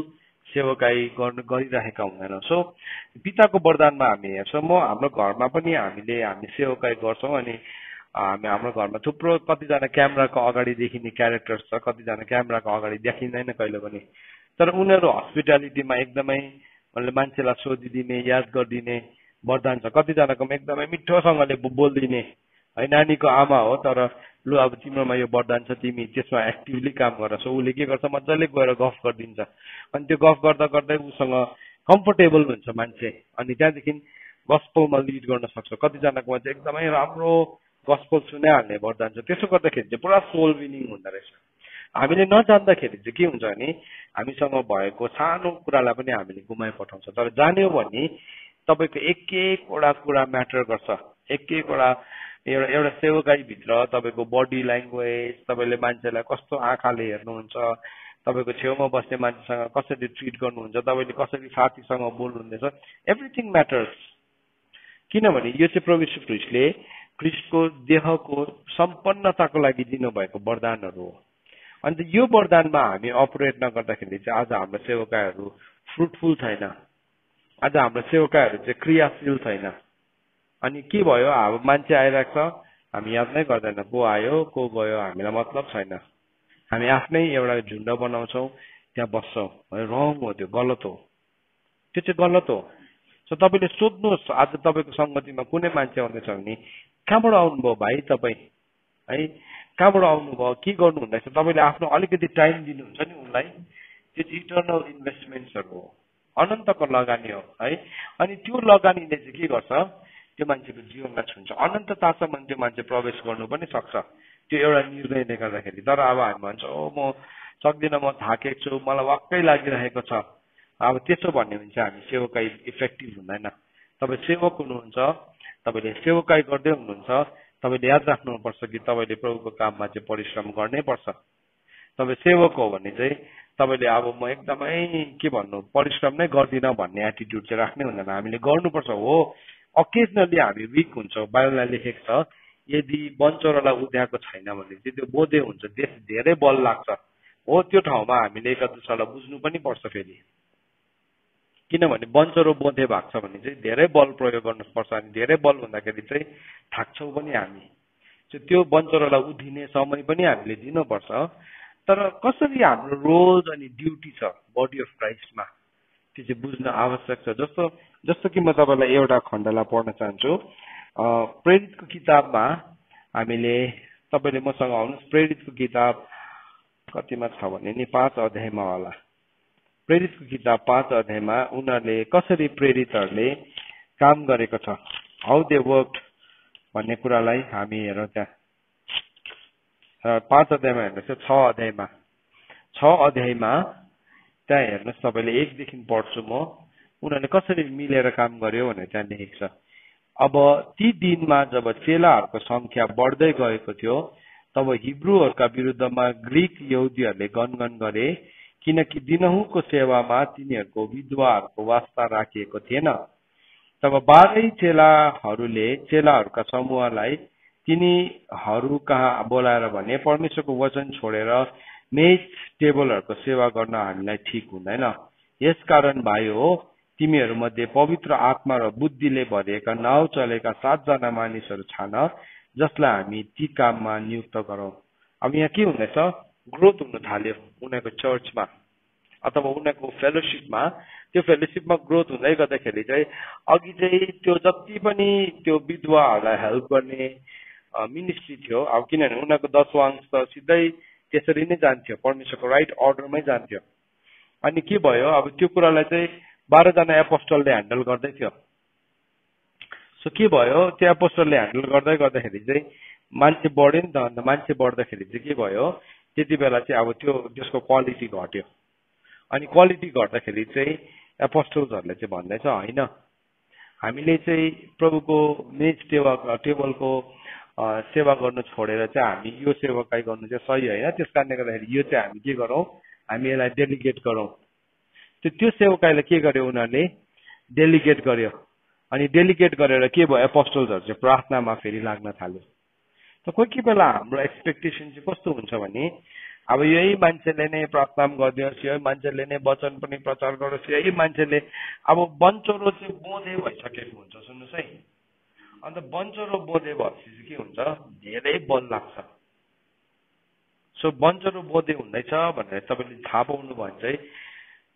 सेवकाई गर्नु गरिरहेका हुँदैनौँ। सो पिताको वरदानमा हामी हेर्छौँ म हाम्रो घरमा पनि हामीले हामी सेवकाई गर्छौँ अनि हामी हाम्रो घरमा थुप्रो कतिजना क्यामेराको अगाडि देखिने क्यारेक्टर्स छ कतिजना क्यामेराको अगाडि देखिँदैन कहिले पनि। तर उनीहरू हस्पिटालिटीमा एकदमै मान्छेलाई सोधिदिने याद गरिदिने वरदान छ कतिजनाकोमा एकदमै मिठोसँगले बोलिदिने। है नानीको आमा हो तर लु अब तिम्रोमा यो वरदान छ तिमी त्यसमा एक्टिभली काम गर। सो उसले के गर्छ? मजाले गएर गफ गरिदिन्छ। अनि त्यो गफ गर्दा गर्दै उसँग कम्फोर्टेबल हुन्छ मान्छे। अनि त्यहाँदेखि गस्पलमा लिड गर्न सक्छ। कतिजनाकोमा चाहिँ एकदमै राम्रो गस्पल सुनाइहाल्ने वरदान छ त्यसो गर्दाखेरि चाहिँ पुरा सोल विनिङ हुँदो रहेछ। हामीले नजान्दाखेरि चाहिँ के हुन्छ भने हामीसँग भएको सानो कुरालाई पनि हामीले गुमाइ पठाउँछ तर जान्यो भने तपाईँको एक एकवटा कुरा म्याटर गर्छ। एक एकवटा एउटा एउटा सेवकाईभित्र तपाईँको बडी ल्याङ्ग्वेज तपाईँले मान्छेलाई कस्तो आँखाले हेर्नुहुन्छ तपाईँको छेउमा बस्ने मान्छेसँग कसरी ट्रिट गर्नुहुन्छ तपाईँले कसरी साथीसँग बोल्नुहुँदैछ एभ्रिथिङ म्याटर्स किनभने यो चाहिँ प्रविश्व ख्रिस्टले ख्रिस्टको देहको सम्पन्नताको लागि दिनुभएको वरदानहरू हो। अन्त यो वरदानमा हामी अपरेट नगर्दाखेरि चाहिँ आज हाम्रो सेवकाहरू फ्रुटफुल छैन। आज हाम्रो सेवकाहरू चाहिँ क्रियाशील छैन अनि के भयो अब मान्छे आइरहेको छ हामी याद नै गर्दैन को आयो को गयो हामीलाई मतलब छैन हामी आफ्नै एउटा झुन्ड बनाउँछौँ त्यहाँ बस्छौँ रङ हो त्यो गलत हो त्यो चाहिँ गलत हो सो तपाईँले सोध्नुहोस् आज तपाईँको सङ्गतिमा कुनै मान्छे आउँदैछ भने कहाँबाट आउनुभयो भाइ तपाईँ है कहाँबाट आउनुभयो के गर्नु हुँदैछ तपाईँले आफ्नो अलिकति टाइम दिनुहुन्छ नि उसलाई त्यो चाहिँ इटर्नल इन्भेस्टमेन्ट्सहरू हो अनन्तको लगानी हो है? अनि त्यो लगानीले चाहिँ के गर्छ? त्यो मान्छेको जीवनमा छुन्छ। अनन्ततासम्म त्यो मान्छे प्रवेश गर्नु पनि सक्छ। त्यो एउटा निर्णयले गर्दाखेरि। तर अब हामी भन्छौँ म सक्दिनँ म थाकेको छु। मलाई वाक्कै लागिरहेको छ। अब त्यसो भन्यो भने चाहिँ हामी सेवकाई इफेक्टिभ हुँदैन। तपाईँ सेवक हुनुहुन्छ तपाईँले सेवकाई गर्दै हुनुहुन्छ तपाईँले याद राख्नुपर्छ कि तपाईँले प्रभुको काममा चाहिँ परिश्रम गर्नै पर्छ। तपाईँ सेवक हो भने चाहिँ तपाईँले अब म एकदमै के भन्नु परिश्रम नै गर्दिनँ भन्ने एटिट्युड चाहिँ राख्नै हुँदैन हामीले गर्नुपर्छ हो। अकेजनली हामी विक हुन्छौँ बाइबललाई लेखेको छ यदि बन्चरोलाई उद्याएको छैन भने चाहिँ त्यो बोधे हुन्छ देश धेरै बल लाग्छ। हो त्यो ठाउँमा हामीले एक दुसरालाई बुझ्नु पनि पर्छ फेरि। किनभने बन्चरो बोधे भएको छ भने चाहिँ धेरै बल प्रयोग गर्नुपर्छ अनि धेरै बल हुँदाखेरि चाहिँ थाक्छौँ पनि हामी। त्यो बन्चरोलाई उधिने समय पनि हामीले दिनुपर्छ। तर कसरी हाम्रो रोल अनि ड्युटी छ? बडी अफ क्राइस्टमा त्यो चाहिँ बुझ्न आवश्यक छ। जस्तो जस्तो कि म तपाईँलाई एउटा खण्डलाई पढ्न चाहन्छु। प्रेरितको किताबमा हामीले तपाईँले मसँग आउनुहोस्। प्रेरितको किताब कतिमा छ भने नि पाँच अध्यायमा होला। प्रेरितको किताब पाँच अध्यायमा उनीहरूले कसरी प्रेरितहरूले काम गरेको छ। हाउ दे वर्क भन्ने कुरालाई हामी हेरौँ त्यहाँ। पाँच अध्यायमा हेर्नुहोस् छ अध्यायमा। छ अध्यायमा त्यहाँ हेर्नुहोस् तपाईँले एकदेखि पढ्छु म। उनीहरूले कसरी मिलेर काम गर्यो भनेर त्यहाँ लेखेको छ। अब ती दिनमा जब चेलाहरूको सङ्ख्या बढ्दै गएको थियो तब हिब्रूहरूका विरुद्धमा ग्रिक यहुदीहरूले गनगन गरे किनकि दिनहुँको सेवामा तिनीहरूको विधवाहरूको वास्ता राखिएको थिएन। तब बाह्रै चेलाहरूले चेलाहरूका समूहलाई तिनीहरू कहाँ बोलाएर भने परमेश्वरको वचन छोडेर मेज टेबलहरूको सेवा गर्न हामीलाई ठिक हुँदैन। यसकारण भाइ हो तिमीहरूमध्ये पवित्र आत्मा र बुद्धिले भरिएका नाउँ चलेका सातजना मानिसहरू छान जसलाई हामी ती काममा नियुक्त गरौँ। अब यहाँ के हुँदैछ? ग्रोथ हुन थाल्यो उनीहरूको चर्चमा अथवा उनीहरूको फेलोसिपमा। त्यो फेलोसिपमा ग्रोथ हुँदै गर्दाखेरि चाहिँ अघि चाहिँ त्यो जति पनि त्यो विधवाहरूलाई हेल्प गर्ने मिनिस्ट्री थियो। अब किनभने उनीहरूको दसवांश त सिधै त्यसरी नै जान्थ्यो। परमेश्वरको राइट अर्डरमै जान्थ्यो। अनि के भयो? अब त्यो कुरालाई चाहिँ बाह्रजना एपोस्टलले ह्यान्डल गर्दै थियो। सो के भयो? त्यो एपोस्टलले ह्यान्डल गर्दै गर्दाखेरि चाहिँ मान्छे बढ्यो नि त। अन्त मान्छे बढ्दाखेरि चाहिँ के भयो? त्यति बेला चाहिँ अब त्यो त्यसको क्वालिटी घट्यो। अनि क्वालिटी घट्दाखेरि चाहिँ एपोस्टल्सहरूले चाहिँ भन्दैछ होइन हामीले चाहिँ प्रभुको मेज टेबल टेबलको सेवा गर्नु छोडेर चाहिँ हामी यो सेवाकाई गर्नु चाहिँ सही होइन। त्यस कारणले गर्दाखेरि यो चाहिँ हामी के गरौँ? हामी यसलाई डेलिगेट गरौँ। त्यो त्यो सेवकाईलाई के गर्यो उनीहरूले? डेलिगेट गर्यो। अनि डेलिगेट गरेर के भयो? एपोस्टल्सहरू चाहिँ प्रार्थनामा फेरि लाग्न थाल्यो। त कोही कोही बेला हाम्रो एक्सपेक्टेसन चाहिँ कस्तो हुन्छ भने अब यही मान्छेले नै प्रार्थना गरिदियोस् यही मान्छेले नै वचन पनि प्रचार गरोस् यही मान्छेले अब बन्चरो चाहिँ बोधे भइसकेको हुन्छ सुन्नुहोस् है। अन्त बन्चरो बोधे भएपछि चाहिँ के हुन्छ? धेरै बल लाग्छ। सो बन्चरो बोधे हुँदैछ भनेर तपाईँले थाहा पाउनु भयो भने चाहिँ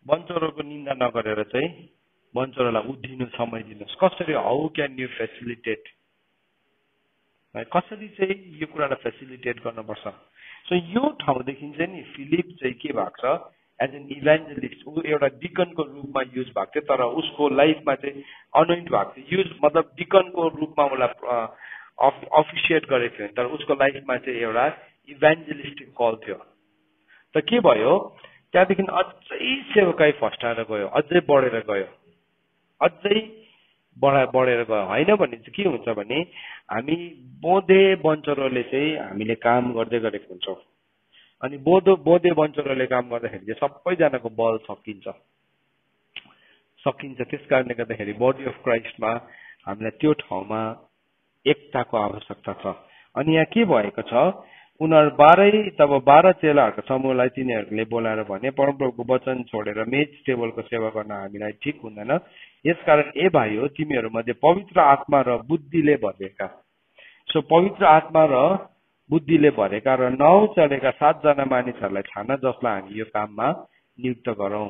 बन्चरोको निन्दा नगरेर चाहिँ बन्चरोलाई उधिनु समय दिनुहोस्। कसरी हाउ क्यान यु फेसिलिटेट कसरी चाहिँ यो कुरालाई फेसिलिटेट गर्नुपर्छ? सो यो ठाउँदेखि चाहिँ नि फिलिप चाहिँ के भएको छ? एज एन इभेन्जलिस्ट ऊ एउटा डिकनको रूपमा युज भएको थियो तर उसको लाइफमा चाहिँ अनोइन्ट भएको थियो। युज मतलब डिकनको रूपमा उसलाई अफिसिएट गरेको थियो। तर उसको लाइफमा चाहिँ एउटा इभेन्जलिस्टिक कल थियो। त के भयो? त्यहाँदेखि अझै सेवकाई फस्टाएर गयो अझै बढेर गयो। अझै बढा बढेर गयो। होइन भने चाहिँ के हुन्छ भने हामी बोधे बन्चरोले चाहिँ हामीले काम गर्दै गरेको हुन्छौँ। अनि बोधो बोधे बन्चरोले काम गर्दाखेरि चाहिँ सबैजनाको बल सकिन्छ। सकिन्छ। त्यस कारणले गर्दाखेरि बडी अफ क्राइस्टमा हामीलाई त्यो ठाउँमा एकताको आवश्यकता छ। अनि यहाँ के भएको छ? उनीहरू बाह्रै तब बाह्र चेलाहरूको समूहलाई तिनीहरूले बोलाएर भने परमप्रभुको वचन छोडेर मेज टेबलको सेवा गर्न हामीलाई ठिक हुँदैन। यसकारण ए भाइ हो तिमीहरू मध्ये पवित्र आत्मा र बुद्धिले भरिएका। सो पवित्र आत्मा र बुद्धिले भरेका र नौ चढेका सातजना मानिसहरूलाई छान जसलाई हामी यो काममा नियुक्त गरौँ।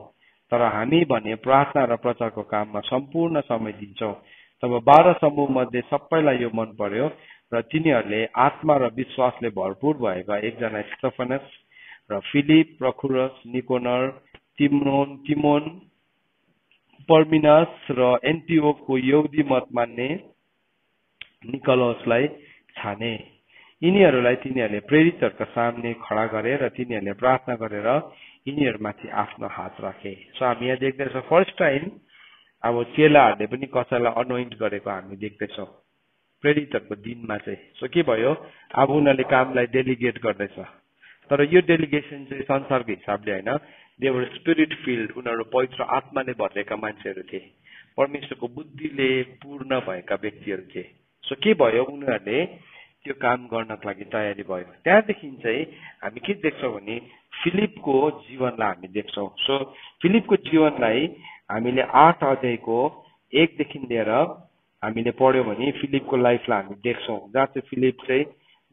तर हामी भने प्रार्थना र प्रचारको काममा सम्पूर्ण समय दिन्छौँ। तब बाह्र समूह मध्ये सबैलाई यो मन पर्यो र तिनीहरूले आत्मा र विश्वासले भरपूर भएका एकजना स्टफनस र Philip Prochorus Nicanor Timon Timon Parmenas र एन्टिओको यौदी मत मान्ने निकलसलाई छाने। यिनीहरूलाई तिनीहरूले प्रेरितहरूका सामने खडा गरे र तिनीहरूले प्रार्थना गरेर यिनीहरूमाथि आफ्नो हात राखे। सो हामी यहाँ देख्दैछौँ फर्स्ट टाइम अब चेलाहरूले पनि कसैलाई अनोइन्ट गरेको हामी देख्दैछौँ। प्रेरितहरूको दिनमा चाहिँ। सो के भयो? अब उनीहरूले कामलाई डेलिगेट गर्दैछ। तर यो डेलिगेसन चाहिँ संसारको हिसाबले होइन। देवर स्पिरिट फिल्ड उनीहरू पवित्र आत्माले भरेका मान्छेहरू थिए। परमेश्वरको बुद्धिले पूर्ण भएका व्यक्तिहरू थिए। सो के भयो? उनीहरूले त्यो काम गर्नको लागि तयारी भयो त्यहाँदेखि चाहिँ हामी के देख्छौँ भने फिलिपको जीवनलाई हामी देख्छौँ। सो फिलिपको जीवनलाई हामीले आठ अध्यायको एकदेखि लिएर हामीले पढ्यौँ भने फिलिपको लाइफलाई हामी देख्छौँ। जहाँ चाहिँ फिलिप चाहिँ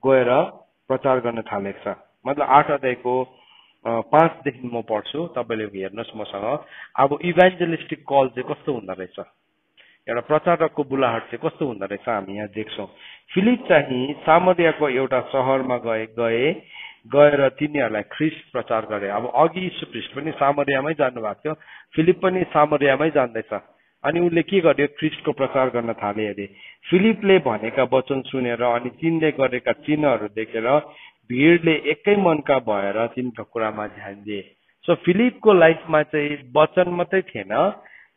गएर प्रचार गर्न थालेको छ। मतलब आठ अध्यायको पाँचदेखि म पढ्छु। तपाईँले हेर्नुहोस् मसँग। अब इभान्जलिस्टिक कल चाहिँ कस्तो हुँदो रहेछ? एउटा प्रचारकको बुलाहट चाहिँ कस्तो हुँदो रहेछ हामी यहाँ देख्छौँ। फिलिप चाहिँ सामरियाको एउटा सहरमा गए गए गएर तिनीहरूलाई ख्रिस्ट प्रचार गरे। अब अघि यीशु ख्रिस्ट पनि सामरियामै जानुभएको थियो फिलिप पनि सामरियामै जान्दैछ अनि उसले के गर्यो? ख्रिस्टको प्रचार गर्न थाले अरे फिलिपले भनेका वचन सुनेर अनि तिनले गरेका चिन्हहरू देखेर भिडले एकै मनका भएर तिनको कुरामा ध्यान दिए। सो फिलिपको लाइफमा चाहिँ वचन मात्रै थिएन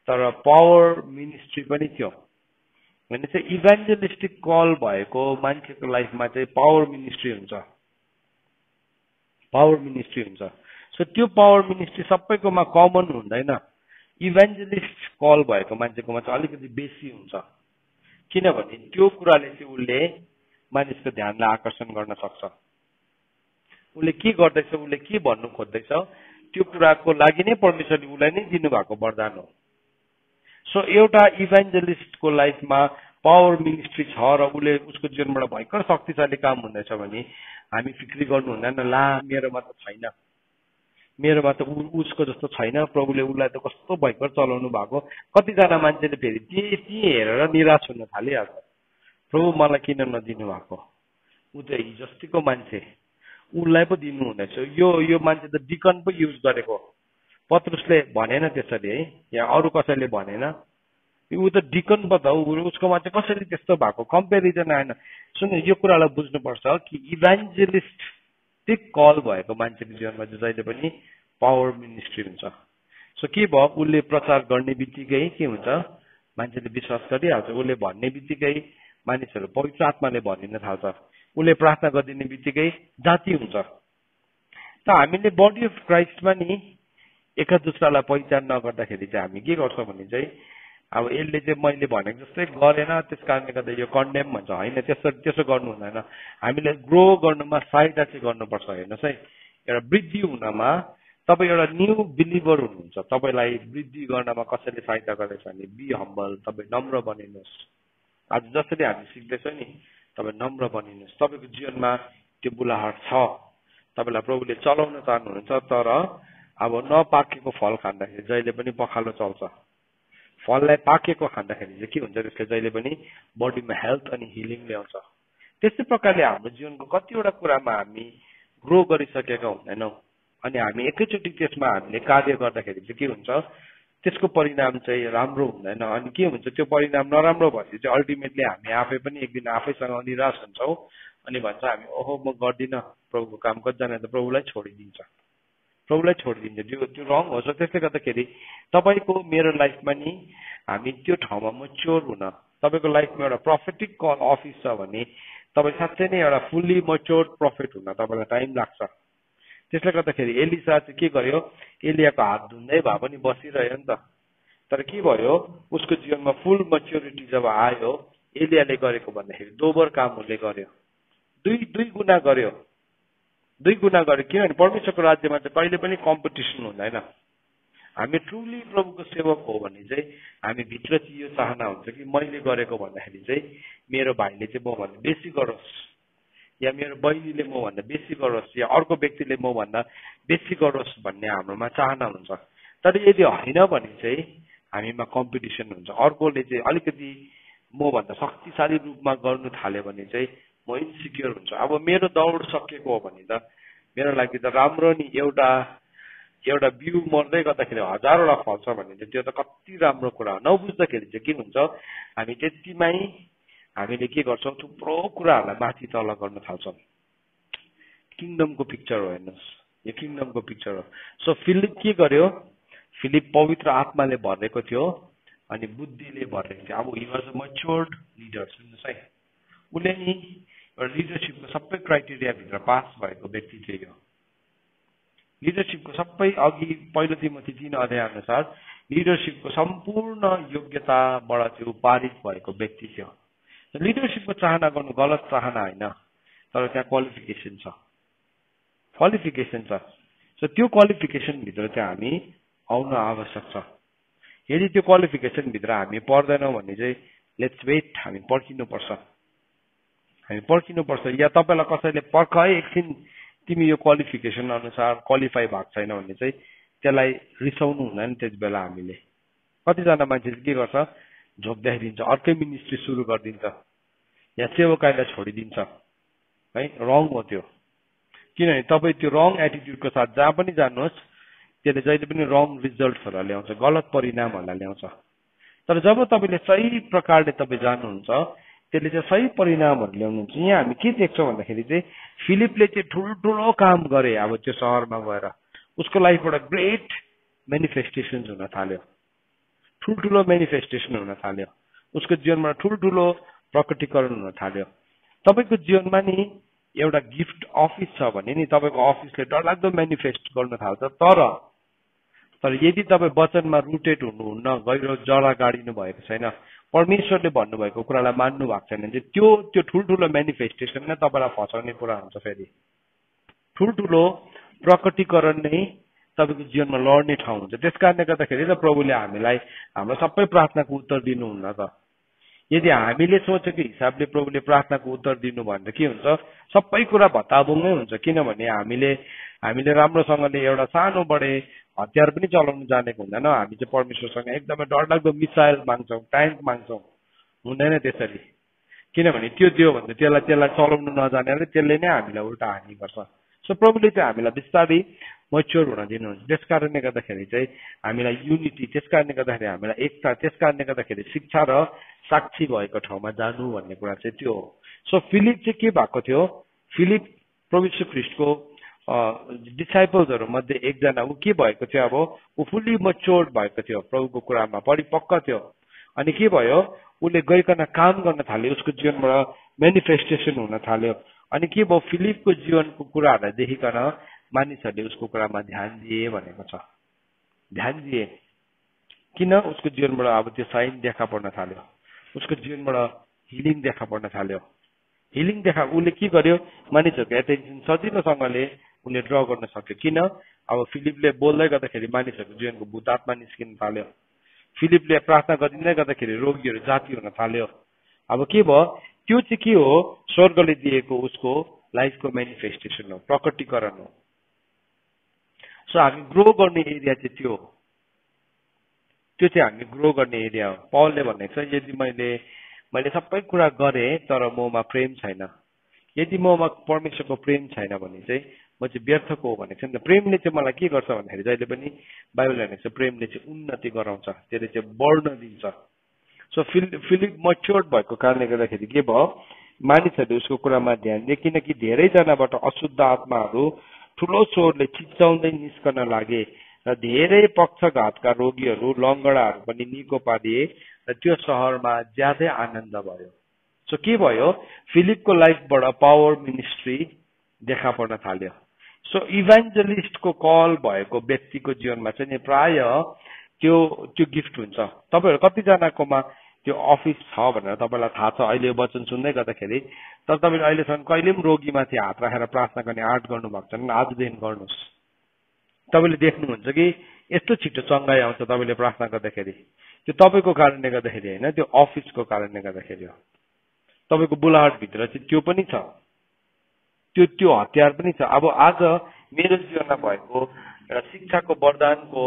तर पावर मिनिस्ट्री पनि थियो। भने चाहिँ इभान्जलिस्टिक कल भएको मान्छेको लाइफमा चाहिँ पावर मिनिस्ट्री हुन्छ। पावर मिनिस्ट्री हुन्छ। सो त्यो पावर मिनिस्ट्री सबैकोमा कमन हुँदैन। इभान्जलिस्ट कल भएको मान्छेकोमा चाहिँ अलिकति बेसी हुन्छ। किनभने त्यो कुराले चाहिँ उसले मानिसको ध्यानलाई आकर्षण गर्न सक्छ। उसले के गर्दैछ उसले के भन्नु खोज्दैछ त्यो कुराको लागि नै परमेश्वरले उसलाई नै दिनुभएको वरदान हो। सो एउटा इभान्जलिस्टको लाइफमा पावर मिनिस्ट्री छ र उसले उसको जीवनबाट भयङ्कर शक्तिशाली काम हुँदैछ भने हामी फिक्री गर्नु हुँदैन ला मेरोमा त छैन। मेरोमा त उसको जस्तो छैन। प्रभुले उसलाई त कस्तो भयङ्कर चलाउनु भएको। कतिजना मान्छेले फेरि ती ती हेरेर निराश हुन थालिहाल्छ। प्रभु मलाई किन नदिनु भएको? ऊ त हिजोस्तिको मान्छे। उसलाई पो दिनु हुँदैछ। यो यो मान्छे त डिकन पो युज गरेको पत्रुसले भनेन त्यसरी है? या अरू कसैले भनेन? ऊ त डिकन पो उसकोमा चाहिँ कसरी त्यस्तो भएको? कम्पेरिजन आएन। सुन यो कुरालाई बुझ्नुपर्छ कि इभान्जेलिस्ट त्यही कल भएको मान्छेको जीवनमा चाहिँ जहिले पनि पावर मिनिस्ट्री हुन्छ। सो के भयो? उसले प्रचार गर्ने बित्तिकै के हुन्छ? मान्छेले विश्वास गरिहाल्छ। उसले भन्ने बित्तिकै मानिसहरू पवित्र आत्माले भनिन थाल्छ। उसले प्रार्थना गरिदिने बित्तिकै जाति हुन्छ। त हामीले बडी अफ क्राइस्टमा नि एका दुस्रालाई पहिचान नगर्दाखेरि चाहिँ हामी के गर्छौँ भने चाहिँ अब यसले चाहिँ मैले भनेको जस्तै गरेन त्यस कारणले गर्दा यो कन्डेम भन्छ। होइन त्यसो त्यसो गर्नु हुँदैन। हामीले ग्रो गर्नुमा सहायता चाहिँ गर्नुपर्छ। हेर्नुहोस् है एउटा वृद्धि हुनमा तपाईँ एउटा न्यू बिलिभर हुनुहुन्छ। तपाईँलाई वृद्धि गर्नमा कसैले सहायता गर्दैछ भने बी हम्बल तपाईँ नम्र बनिनुहोस्। आज जसरी हामी सिक्दैछौँ नि तपाईँ नम्र बनिनुहोस्। तपाईँको जीवनमा त्यो बुलाहट छ। तपाईँलाई प्रभुले चलाउन चाहनुहुन्छ तर अब नपाकेको फल खाँदाखेरि जहिले पनि पखालो चल्छ। फललाई पाकेको खाँदाखेरि चाहिँ के हुन्छ त्यसले जहिले पनि बडीमा हेल्थ अनि हिलिङ ल्याउँछ। त्यस्तै प्रकारले हाम्रो जीवनको कतिवटा कुरामा हामी ग्रो गरिसकेका हुँदैनौँ। अनि हामी एकैचोटि त्यसमा हामीले कार्य गर्दाखेरि चाहिँ के हुन्छ त्यसको परिणाम चाहिँ राम्रो हुँदैन। अनि के हुन्छ त्यो परिणाम नराम्रो भएपछि चाहिँ अल्टिमेटली हामी आफै पनि एक दिन आफैसँग निराश हुन्छौँ। अनि भन्छ हामी ओहो म गर्दिनँ। प्रभुको काम कतिजना त प्रभुलाई छोडिदिन्छ। प्रभुलाई छोडिदिन्छ। त्यो त्यो रङ हो त्यसले गर्दाखेरि तपाईँको मेरो लाइफमा नि हामी त्यो ठाउँमा मच्योर हुन तपाईँको लाइफमा एउटा प्रफिटिक कल अफिस छ भने तपाईँ साँच्चै नै एउटा फुल्ली मच्योर प्रफिट हुन तपाईँलाई टाइम लाग्छ। त्यसले गर्दाखेरि एलिसा चाहिँ के गर्यो? एलियाको हात धुँदै भए पनि बसिरह्यो नि त। तर के भयो? उसको जीवनमा फुल मच्योरिटी जब आयो एलियाले गरेको भन्दाखेरि दोबर काम उसले गर्यो। दुई दुई गुणा गर्यो। दुई गुणा गर्यो किनभने परमेश्वरको राज्यमा चाहिँ कहिले पनि कम्पिटिसन हुँदैन। हामी ट्रुली प्रभुको सेवक हो भने चाहिँ हामी भित्र चाहिँ यो चाहना हुन्छ कि मैले गरेको भन्दाखेरि चाहिँ मेरो भाइले चाहिँ म भन्दा बेसी गरोस् या मेरो बहिनीले मभन्दा बेसी गरोस् या अर्को व्यक्तिले मभन्दा बेसी गरोस् भन्ने हाम्रोमा चाहना हुन्छ। तर यदि होइन भने चाहिँ हामीमा कम्पिटिसन हुन्छ। अर्कोले चाहिँ अलिकति मभन्दा शक्तिशाली रूपमा गर्नु थाल्यो भने चाहिँ म इन्सिक्योर हुन्छु। अब मेरो दौड सकिएको हो भने त मेरो लागि त राम्रो नि एउटा एउटा बिउ मर्दै गर्दाखेरि हजारवटा फल्छ भने त्यो त कति राम्रो कुरा हो। नबुझ्दाखेरि चाहिँ के हुन्छ हामी त्यतिमै हामीले के गर्छौँ थुप्रो कुराहरूलाई माथि तल गर्न थाल्छौँ। किङडमको पिक्चर हो हेर्नुहोस्। यो किङडमको पिक्चर हो। सो फिलिप के गर्यो? फिलिप पवित्र आत्माले भरेको थियो अनि बुद्धिले भरेको थियो। अब he was a matured leader सुन्नुहोस् है। उसले नि लिडरसिपको सबै क्राइटेरियाभित्र पास भएको व्यक्ति थियो यो लिडरसिपको सबै अघि पहिलो तिमती तिन अध्याय अनुसार लिडरसिपको सम्पूर्ण योग्यताबाट त्यो पारित भएको व्यक्ति थियो लिडरसिपको चाहना गर्नु गलत चाहना होइन तर त्यहाँ क्वालिफिकेसन छ। क्वालिफिकेसन छ। सो त्यो क्वालिफिकेसनभित्र चाहिँ हामी आउन आवश्यक छ। यदि त्यो क्वालिफिकेसनभित्र हामी पर्दैनौँ भने चाहिँ लेट्स वेट हामी पर्खिनुपर्छ। हामी पर्खिनुपर्छ। या तपाईँलाई कसैले पर्ख है एकछिन तिमी यो क्वालिफिकेसन अनुसार क्वालिफाई भएको छैन भने चाहिँ त्यसलाई रिसाउनु हुँदैन त्यति बेला हामीले। कतिजना मान्छे चाहिँ के गर्छ? झोक्दाखेरि अर्कै मिनिस्ट्री सुरु गरिदिन्छ। या सेवकाईलाई छोडिदिन्छ। है रङ हो त्यो। किनभने तपाईँ त्यो रङ एटिट्युडको साथ जहाँ पनि जानुहोस् त्यसले जहिले पनि रङ रिजल्ट्सहरूलाई ल्याउँछ गलत परिणामहरूलाई ल्याउँछ। तर जब तपाईँले सही प्रकारले तपाईँ जानुहुन्छ त्यसले चाहिँ सही परिणामहरू ल्याउनुहुन्छ यहाँ हामी के देख्छौँ भन्दाखेरि चाहिँ फिलिपले चाहिँ ठुल्ठुलो काम गरे अब त्यो सहरमा गएर। उसको लाइफबाट ग्रेट मेनिफेस्टेसन्स हुन थाल्यो। ठुल्ठुलो मेनिफेस्टेसन हुन थाल्यो। उसको जीवनमा ठुल्ठुलो प्रकटीकरण हुन थाल्यो। तपाईँको जीवनमा नि एउटा गिफ्ट अफिस छ भने नि तपाईँको अफिसले डरलाग्दो मेनिफेस्ट गर्न थाल्छ तर तर यदि तपाईँ वचनमा रुटेड हुनुहुन्न गहिरो जरा गाडिनु भएको छैन परमेश्वरले भन्नुभएको कुरालाई मान्नु भएको छैन। भने त्यो त्यो ठुल्ठुलो मेनिफेस्टेसन नै तपाईँलाई फसाउने कुरा हुन्छ फेरि। ठुल्ठुलो प्रकटीकरण नै तपाईँको जीवनमा लड्ने ठाउँ हुन्छ। त्यस कारणले गर्दाखेरि त प्रभुले हामीलाई हाम्रो सबै प्रार्थनाको उत्तर दिनुहुन्न त। यदि हामीले सोचेको हिसाबले प्रभुले प्रार्थनाको उत्तर दिनु भने के हुन्छ? सबै कुरा भत्ताबुङ्गै हुन्छ। किनभने हामीले हामीले राम्रोसँगले एउटा सानो बडे हतियार पनि चलाउनु जानेको हुँदैन। हामी चाहिँ परमेश्वरसँग एकदमै डरलाग्दो मिसाइल माग्छौँ ट्याङ्क माग्छौँ। हुँदैन त्यसरी। किनभने त्यो दियो भने त्यसलाई त्यसलाई चलाउनु नजानेर त्यसले नै हामीलाई उल्टा हानि गर्छ। सो प्रभुले चाहिँ हामीलाई बिस्तारै मच्योर हुन दिनुहुन्छ। त्यस कारणले गर्दाखेरि चाहिँ हामीलाई युनिटी त्यस कारणले गर्दाखेरि हामीलाई एकता त्यस कारणले गर्दाखेरि शिक्षा र साक्षी भएको ठाउँमा जानु भन्ने कुरा चाहिँ त्यो हो। सो फिलिप चाहिँ के भएको थियो? फिलिप प्रविश्व ख्रिस्टको डिसाइपल्सहरू मध्ये एकजना ऊ के भएको थियो अब? ऊ फुल्ली मच्योर्ड भएको थियो प्रभुको कुरामा परिपक्व थियो। अनि के भयो? उसले गइकन काम गर्न थाल्यो उसको जीवनबाट मेनिफेस्टेसन हुन थाल्यो। अनि के भयो? फिलिपको जीवनको कुराहरूलाई देखिकन मानिसहरूले उसको कुरामा ध्यान दिए भनेको छ। ध्यान दिए। किन? उसको जीवनबाट अब त्यो साइन देखा पर्न थाल्यो। उसको जीवनबाट हिलिङ देखा पर्न थाल्यो। हिलिङ देखा उसले के गर्यो? मानिसहरूको एटेन्सन सजिलोसँगले उसले ड्र गर्न सक्यो। किन? अब फिलिपले बोल्दै गर्दाखेरि मानिसहरूको जीवनको भूतात्मा निस्किन थाल्यो। फिलिपले प्रार्थना गरिँदै गर्दाखेरि रोगीहरू जाति हुन थाल्यो। अब के भयो? त्यो चाहिँ के हो? स्वर्गले दिएको उसको लाइफको मेनिफेस्टेसन हो प्रकटीकरण हो। सो हामी ग्रो गर्ने एरिया चाहिँ त्यो हो। त्यो चाहिँ हामी ग्रो गर्ने एरिया हो। पलले भनेको छ यदि मैले मैले सबै कुरा गरेँ तर ममा प्रेम छैन। यदि ममा परमेश्वरको प्रेम छैन भने चाहिँ म चाहिँ व्यर्थको हो भनेको छ नि त प्रेमले चाहिँ मलाई के गर्छ भन्दाखेरि जहिले पनि बाइबल भनेको छ प्रेमले चाहिँ उन्नति गराउँछ त्यसले चाहिँ बढ्न दिन्छ। सो फिल फिलिप मच्योर्ड भएको कारणले गर्दाखेरि के भयो? मानिसहरूले उसको कुरामा ध्यान दिए किनकि धेरैजनाबाट अशुद्ध आत्माहरू ठुलो स्वरले चिच्चाउँदै निस्कन लागे र धेरै पक्षघातका रोगीहरू लङ्गडाहरू पनि निको पारिए र त्यो सहरमा ज्यादै आनन्द भयो। सो के भयो? फिलिपको लाइफबाट पावर मिनिस्ट्री देखा पर्न थाल्यो। सो इभान्जलिस्टको कल भएको व्यक्तिको जीवनमा चाहिँ नि प्राय त्यो त्यो गिफ्ट हुन्छ। तपाईँहरू कतिजनाकोमा त्यो अफिस छ भनेर तपाईँलाई थाहा छ अहिले वचन सुन्दै गर्दाखेरि तर तपाईँले अहिलेसम्म कहिले पनि रोगीमाथि हात राखेर प्रार्थना गर्ने आर्ट गर्नुभएको छैन। आजदेखि गर्नुहोस्। तपाईँले देख्नुहुन्छ कि यस्तो छिटो चङ्गाइ आउँछ तपाईँले प्रार्थना गर्दाखेरि। त्यो तपाईँको कारणले गर्दाखेरि होइन त्यो अफिसको कारणले गर्दाखेरि हो। तपाईँको बुलाहाटभित्र चाहिँ त्यो पनि छ। त्यो त्यो हतियार पनि छ। अब आज मेरो जीवनमा भएको एउटा शिक्षाको वरदानको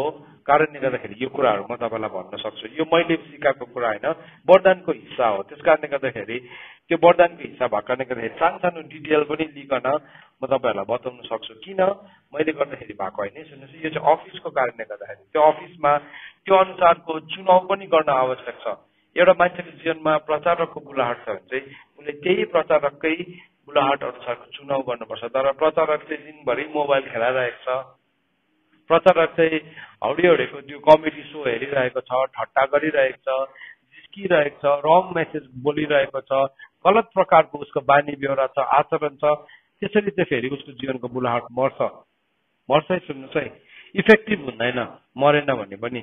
कारणले गर्दाखेरि यो कुराहरू म तपाईँलाई भन्न सक्छु। यो मैले सिकाएको कुरा होइन वरदानको हिस्सा हो। त्यस कारणले गर्दाखेरि त्यो वरदानको हिस्सा भएको कारणले गर्दाखेरि सानो सानो डिटेल पनि लिकन म तपाईँहरूलाई बताउन सक्छु। किन मैले गर्दाखेरि भएको होइन सुन्नुहोस्। यो चाहिँ अफिसको कारणले गर्दाखेरि त्यो अफिसमा त्यो अनुसारको चुनाव पनि गर्न आवश्यक छ। एउटा मान्छेको जीवनमा प्रचारकको बुलाहट छ भने चाहिँ उसले त्यही प्रचारककै बुलाहट अनुसारको चुनाव गर्नुपर्छ। तर प्रचारक चाहिँ दिनभरि मोबाइल खेलाइरहेको छ। प्रचारक चाहिँ हौडी हौडेको त्यो कमेडी सो हेरिरहेको छ ठट्टा गरिरहेको छ जिस्किरहेको छ रङ मेसेज बोलिरहेको छ गलत प्रकारको उसको बानी बेहोरा छ आचरण छ। त्यसरी चाहिँ फेरि उसको जीवनको बुलाहट मर्छ। मर्छ है सुन्नुहोस् है। इफेक्टिभ हुँदैन मरेन भने पनि।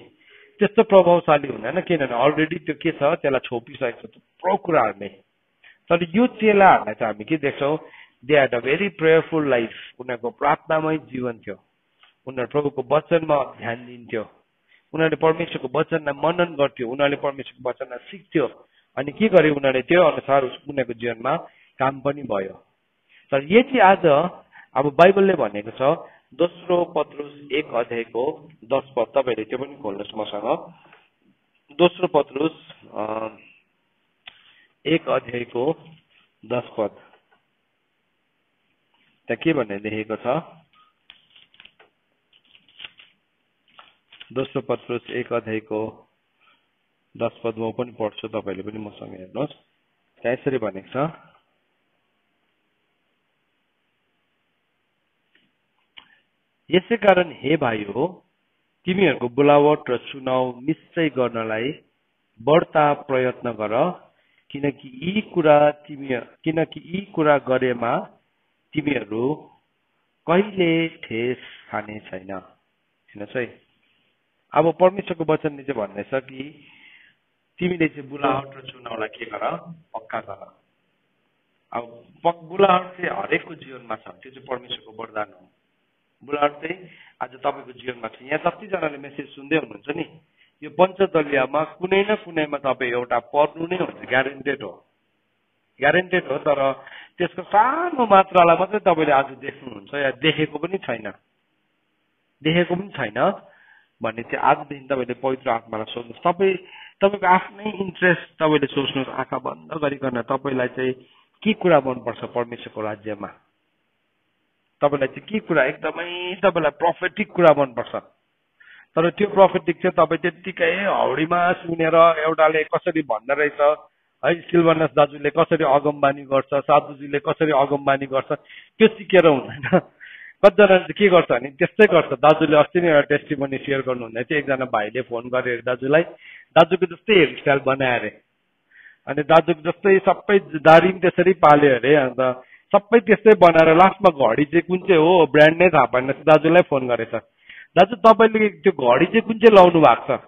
त्यस्तो प्रभावशाली हुँदैन। किनभने अलरेडी त्यो के छ त्यसलाई छोपिसकेको छ। थुप्रो कुराहरूले तर यो चेलाहरूलाई चाहिँ हामी के देख्छौँ they had a very prayerful life उनीहरूको प्रार्थनामै जीवन थियो। उनीहरू प्रभुको वचनमा ध्यान दिन्थ्यो। उनीहरूले परमेश्वरको वचनलाई मनन गर्थ्यो। उनीहरूले परमेश्वरको वचनलाई सिक्थ्यो। अनि के गरे उनीहरूले? त्यो अनुसार उनीहरूको जीवनमा काम पनि भयो। तर यति आज अब बाइबलले भनेको छ दोस्रो पत्रुस एक अध्यायको दस पद तपाईँहरूले त्यो पनि खोल्नुहोस् मसँग। दोस्रो पत्रुस एक अध्यायको दस पद। त्यहाँ के भन्ने लेखेको छ? दोस्रो पत्रुस एक अध्यायको दस पद म पनि पढ्छु तपाईँले पनि मसँग हेर्नुहोस्। त्यहाँ यसरी भनेको छ यसै कारण हे भाइ हो तिमीहरूको बोलावट र चुनाव निश्चय गर्नलाई बढ्ता प्रयत्न गर। किनकि यी कुरा तिमी किनकि यी कुरा गरेमा तिमीहरू कहिले ठेस खाने छैन। हेर्नुहोस् है अब परमेश्वरको वचनले चाहिँ भन्दैछ कि तिमीले चाहिँ बुलाहट र चुनावलाई के गर? पक्का गर। अब पक बुलाहट चाहिँ हरेकको जीवनमा छ। त्यो चाहिँ परमेश्वरको वरदान हो। बुलाहट चाहिँ आज तपाईँको जीवनमा छ। यहाँ जतिजनाले मेसेज सुन्दै हुनुहुन्छ नि यो पञ्चदलीयमा कुनै न कुनैमा तपाईँ एउटा पढ्नु नै हुन्छ ग्यारेन्टेड हो। ग्यारेन्टेड हो तर त्यसको सानो मात्रालाई मात्रै तपाईँले आज देख्नुहुन्छ या देखेको पनि छैन। देखेको पनि छैन भन्ने चाहिँ आजदेखि तपाईँले पवित्र आत्मालाई सोध्नुहोस्। तपाईँ तपाईँको आफ्नै इन्ट्रेस्ट तपाईँले सोच्नुहोस् आँखा बन्द गरिकन तपाईँलाई चाहिँ के कुरा मनपर्छ परमेश्वरको राज्यमा? तपाईँलाई चाहिँ के कुरा एकदमै तपाईँलाई प्रफिटिक कुरा मनपर्छ? तर त्यो प्रफिटिक चाहिँ तपाईँ त्यत्तिकै हौडीमा सुनेर एउटाले कसरी भन्दो रहेछ है सिल्भरनाथ दाजुले कसरी अगमबानी गर्छ साधुजीले कसरी अगमबानी गर्छ त्यो सिकेर हुँदैन। कतिजनाले के गर्छ भने त्यस्तै गर्छ। दाजुले अस्ति नै एउटा टेस्टिमोनी सेयर गर्नुहुँदै थियो। एकजना भाइले फोन गरे अरे दाजुलाई दाजुको जस्तै हेयरस्टाइल बनायो अरे। अनि दाजुको जस्तै सबै दारी पनि त्यसरी पाल्यो अरे। अन्त सबै त्यस्तै बनाएर लास्टमा घडी चाहिँ कुन चाहिँ हो ब्रान्ड नै थाहा पाएन। दाजुलाई फोन गरेछ। दाजु तपाईँले त्यो घडी चाहिँ कुन चाहिँ लाउनु भएको छ?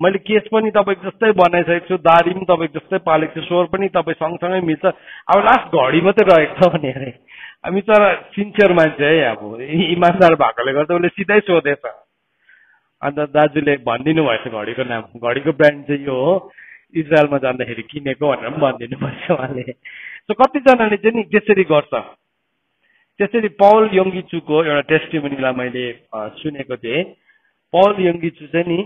मैले केस पनि तपाईँको जस्तै बनाइसकेको छु दारी पनि तपाईँको जस्तै पालेको छु स्वर पनि तपाईँ सँगसँगै मिल्छ। अब लास्ट घडी मात्रै रहेको छ भने अरे हामी तर सिन्सियर मान्छे है अब इमान्दार भएकोले गर्दा उसले सिधै सोधेछ। अन्त दाजुले भनिदिनु भएछ घडीको नाम। घडीको ब्रान्ड चाहिँ यो हो इजरायलमा जाँदाखेरि किनेको भनेर पनि भनिदिनु भएछ उहाँले। सो कतिजनाले चाहिँ नि त्यसरी गर्छ। त्यसरी पौल यङ्गिचुको एउटा टेस्टिमनीलाई मैले सुनेको थिएँ। पौल यङ्गिचु चाहिँ नि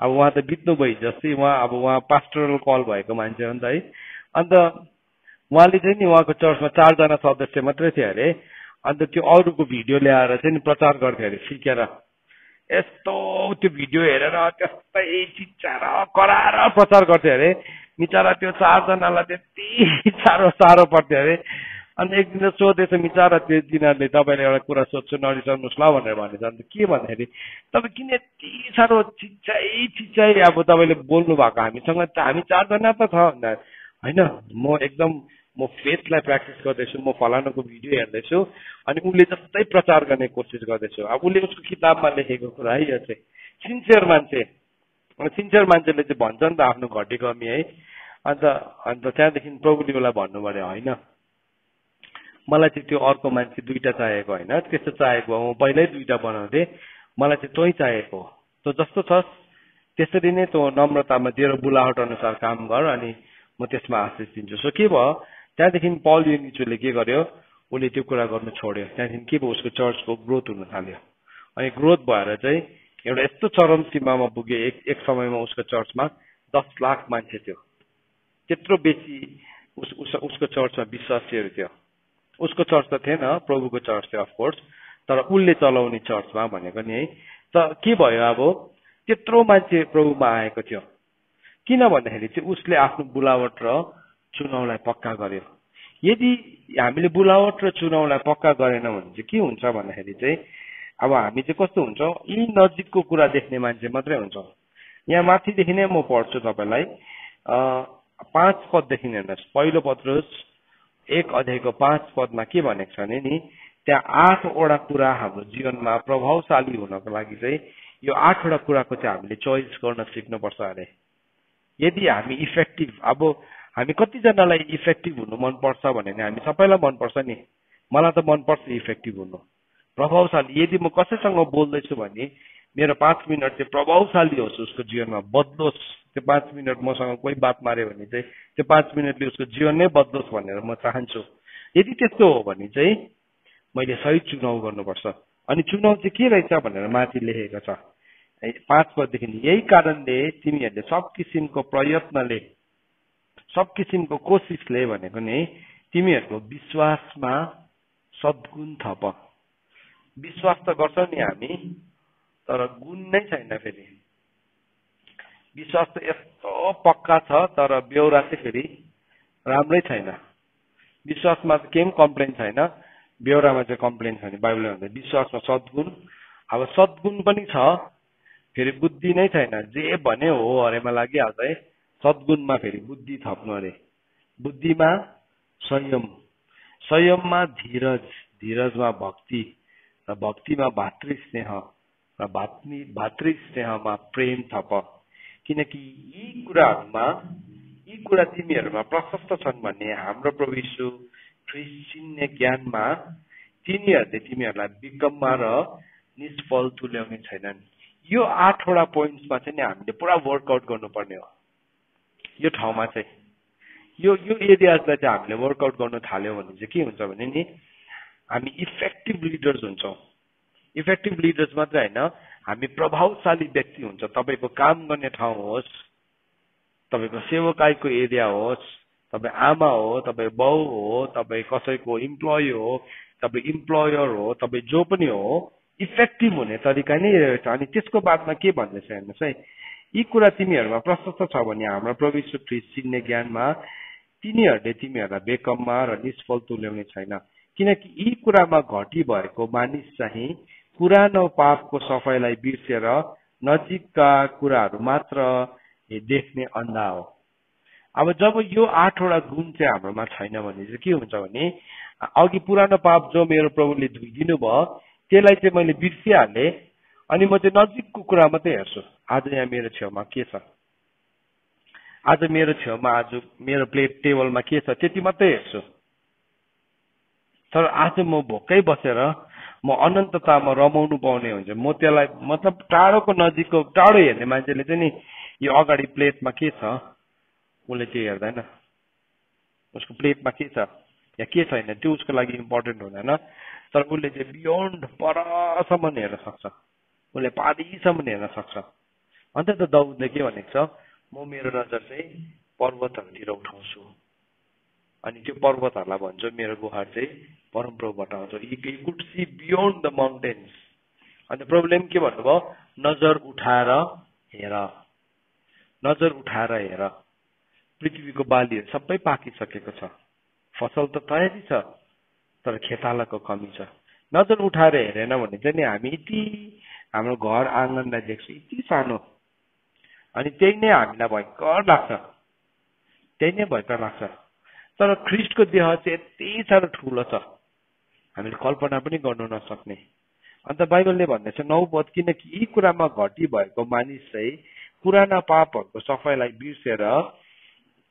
अब उहाँ त बित्नु भयो जस्तै उहाँ अब उहाँ पास्टरल कल भएको मान्छे हो नि त है। अन्त उहाँले चाहिँ नि उहाँको चर्चमा चारजना सदस्य मात्रै थियो अरे। अन्त त्यो अरूको भिडियो ल्याएर चाहिँ नि प्रचार गर्थ्यो अरे सिकेर। यस्तो त्यो भिडियो हेरेर त्यस्तै चिच्चाएर कराएर प्रचार गर्थ्यो अरे। मिचारा त्यो चारजनालाई त्यति साह्रो साह्रो पर्थ्यो अरे। अन्त एक दिन सोधेछ मिचारा त्यो तिनीहरूले तपाईँले एउटा कुरा सोध्छु नरिसाउनुहोस् ल भनेर भनेछ। अन्त के भन्दाखेरि तपाईँ किन यति साह्रो चिच्चाइ चिच्चाइ अब तपाईँले बोल्नु भएको हामीसँग हामी चारजना त छ। होइन म एकदम म फेथलाई प्र्याक्टिस गर्दैछु म फलानुको भिडियो हेर्दैछु अनि उसले जस्तै प्रचार गर्ने कोसिस गर्दैछु। अब उसले उसको किताबमा लेखेको कुरा है यो चाहिँ सिन्सियर मान्छे। सिन्सियर मान्छेले चाहिँ भन्छ नि त आफ्नो घटी कमी है। अन्त अन्त त्यहाँदेखि प्रभुले उसलाई भन्नु पऱ्यो होइन। मलाई चाहिँ त्यो अर्को मान्छे दुइटा चाहिएको होइन। त्यस्तो चाहिएको म पहिल्यै दुइटा बनाउँथेँ। मलाई चाहिँ तै चाहिएको। तँ जस्तो छस् त्यसरी नै तँ नम्रतामा तेरो बुलाहट अनुसार काम गर अनि म त्यसमा आशिष दिन्छु। सो के भयो? त्यहाँदेखि पल युनिचुले के गर्यो? उसले त्यो कुरा गर्नु छोड्यो। त्यहाँदेखि के भयो? उसको चर्चको ग्रोथ हुन थाल्यो। अनि ग्रोथ भएर चाहिँ एउटा यस्तो चरम सीमामा पुग्यो एक एक समयमा उसको चर्चमा दस लाख मान्छे थियो। त्यत्रो बेसी उस उसको चर्चमा विश्वासीहरू थियो। उसको चर्च त थिएन प्रभुको चर्च थियो अफकोर्स तर उसले चलाउने चर्चमा भनेको नि है। त के भयो अब? त्यत्रो मान्छे प्रभुमा आएको थियो। किन भन्दाखेरि चाहिँ उसले आफ्नो बुलावट र चुनाउलाई पक्का गर्यो। यदि हामीले बुलावट र चुनाउलाई पक्का गरेनौँ भने चाहिँ के हुन्छ भन्दाखेरि चाहिँ अब हामी चाहिँ कस्तो हुन्छौँ? यी नजिकको कुरा देख्ने मान्छे मात्रै हुन्छौँ। यहाँ माथिदेखि नै म पढ्छु तपाईँलाई। पाँच पददेखि हेर्नुहोस्। पहिलो पत्रुस एक अध्यायको पाँच पदमा के भनेको छ भने नि त्यहाँ आठवटा कुरा हाम्रो जीवनमा प्रभावशाली हुनको लागि चाहिँ यो आठवटा कुराको चाहिँ हामीले चोइस गर्न सिक्नुपर्छ अरे। यदि हामी इफेक्टिभ अब हामी कतिजनालाई इफेक्टिभ हुनु मनपर्छ भने हामी सबैलाई मनपर्छ नि। मलाई त मनपर्छ इफेक्टिभ हुनु। प्रभावशाली यदि म कसैसँग बोल्दैछु भने मेरो पाँच मिनट चाहिँ प्रभावशाली होस् उसको जीवनमा बदलोस् त्यो पाँच मिनट मसँग कोही बात माऱ्यो भने चाहिँ त्यो पाँच मिनटले उसको जीवन नै बदलोस् भनेर म चाहन्छु। यदि त्यस्तो हो भने चाहिँ मैले सही चुनाव गर्नुपर्छ। अनि चुनाव चाहिँ के रहेछ भनेर माथि लेखेको छ। पाँच पददेखि यही कारणले तिमीहरूले सब किसिमको प्रयत्नले सब किसिमको कोसिसले भनेको नि तिमीहरूको विश्वासमा सद्गुण थप। विश्वास त गर्छौँ नि हामी। तर गुण नै छैन फेरि। विश्वास त यस्तो पक्का छ तर बेहोरा चाहिँ फेरि राम्रै छैन। विश्वासमा चाहिँ केही पनि कम्प्लेन छैन। बेहोरामा चाहिँ कम्प्लेन छैन बाइबलले भन्छ विश्वासमा सद्गुण अब सद्गुण पनि छ फेरि बुद्धि नै छैन। जे भने हो अरेमा लागिहाल्छ है सद्गुणमा फेरि बुद्धि थप्नु अरे। बुद्धिमा संयम संयममा धीरज धीरजमा भक्ति र भक्तिमा भातृ स्नेह। र भातृ भातृ स्नेहमा प्रेम थप किनकि यी कुराहरूमा यी कुरा तिमीहरूमा प्रशस्त छन् भन्ने हाम्रो प्रविशु चिन्ने ज्ञानमा तिनीहरूले तिमीहरूलाई विगममा र निष्फल तुल्याउने छैनन् यो आठवटा पोइन्ट्समा चाहिँ हामीले पुरा वर्कआउट गर्नुपर्ने हो यो ठाउँमा चाहिँ यो यो एरियाजलाई चाहिँ हामीले वर्कआउट गर्नु थाल्यो भने चाहिँ के हुन्छ भने नि हामी इफेक्टिभ लिडर्स हुन्छौँ इफेक्टिभ लिडर्स मात्रै होइन हामी प्रभावशाली व्यक्ति हुन्छ। तपाईँको काम गर्ने ठाउँ होस् तपाईँको सेवकाईको एरिया होस् तपाईँ आमा हो तपाईँ बाउ हो तपाईँ कसैको इम्प्लोइ हो तपाईँ इम्प्लोयर हो तपाईँ जो पनि हो इफेक्टिभ हुने तरिका नै रहेछ अनि त्यसको बादमा के भन्दैछ हेर्नुहोस् है यी कुरा तिमीहरूमा प्रशस्त छ भने हाम्रो प्रविश्व फ्रिज चिन्ने ज्ञानमा तिनीहरूले तिमीहरूलाई बेकममा र निष्फल तुल्याउने छैन। किनकि यी कुरामा घटी भएको मानिस चाहिँ पुरानो पापको सफाइलाई बिर्सेर नजिकका कुराहरू मात्र देख्ने अन्धा हो। अब जब यो आठवटा गुण चाहिँ हाम्रोमा छैन भने चाहिँ के हुन्छ भने अघि पुरानो पाप जो मेरो प्रभुले धोइदिनु भयो त्यसलाई चाहिँ मैले बिर्सिहालेँ अनि म चाहिँ नजिकको कुरा मात्रै हेर्छु। आज यहाँ मेरो छेउमा के छ? आज मेरो छेउमा आज मेरो प्लेट टेबलमा के छ त्यति मात्रै हेर्छु। तर आज म भोकै बसेर म अनन्ततामा रमाउनु पाउने हुन्छ। म त्यसलाई मतलब टाढोको नजिकको टाढो हेर्ने मान्छेले चाहिँ नि यो अगाडि प्लेटमा के छ? उसले त्यो हेर्दैन। उसको प्लेटमा के छ? या के छैन? त्यो उसको लागि इम्पोर्टेन्ट हुँदैन। तर उसले चाहिँ बियोन्ड परसम्म हेर्न सक्छ। उसले पारीसम्म हेर्न सक्छ। अन्त त दाउदले के भनेको छ? म मेरो नजर चाहिँ पर्वतहरूतिर उठाउँछु। अनि त्यो पर्वतहरूलाई भन्छु मेरो गुहार चाहिँ परमप्रभुबाट आउँछ। Could see beyond the mountains. अन्त प्रब्लम के भन्नुभयो नजर उठाएर हेर। नजर उठाएर हेर। पृथ्वीको बालीहरू सबै पाकिसकेको छ। फसल त तयारी छ तर खेतालाको कमी छ। नजर उठाएर हेरेन भने चाहिँ नि हामी यति हाम्रो घर आँगनलाई देख्छु यति सानो। अनि त्यही नै हामीलाई भयङ्कर लाग्छ। त्यही नै भयङ्कर लाग्छ। तर ख्रिस्टको देह चाहिँ यति साह्रो ठुलो छ। हामीले कल्पना पनि गर्नु नसक्ने। अन्त बाइबलले भन्दैछ नौ पद किनकि यी कुरामा घटी भएको मानिस चाहिँ पुराना पापहरूको सफाइलाई बिर्सेर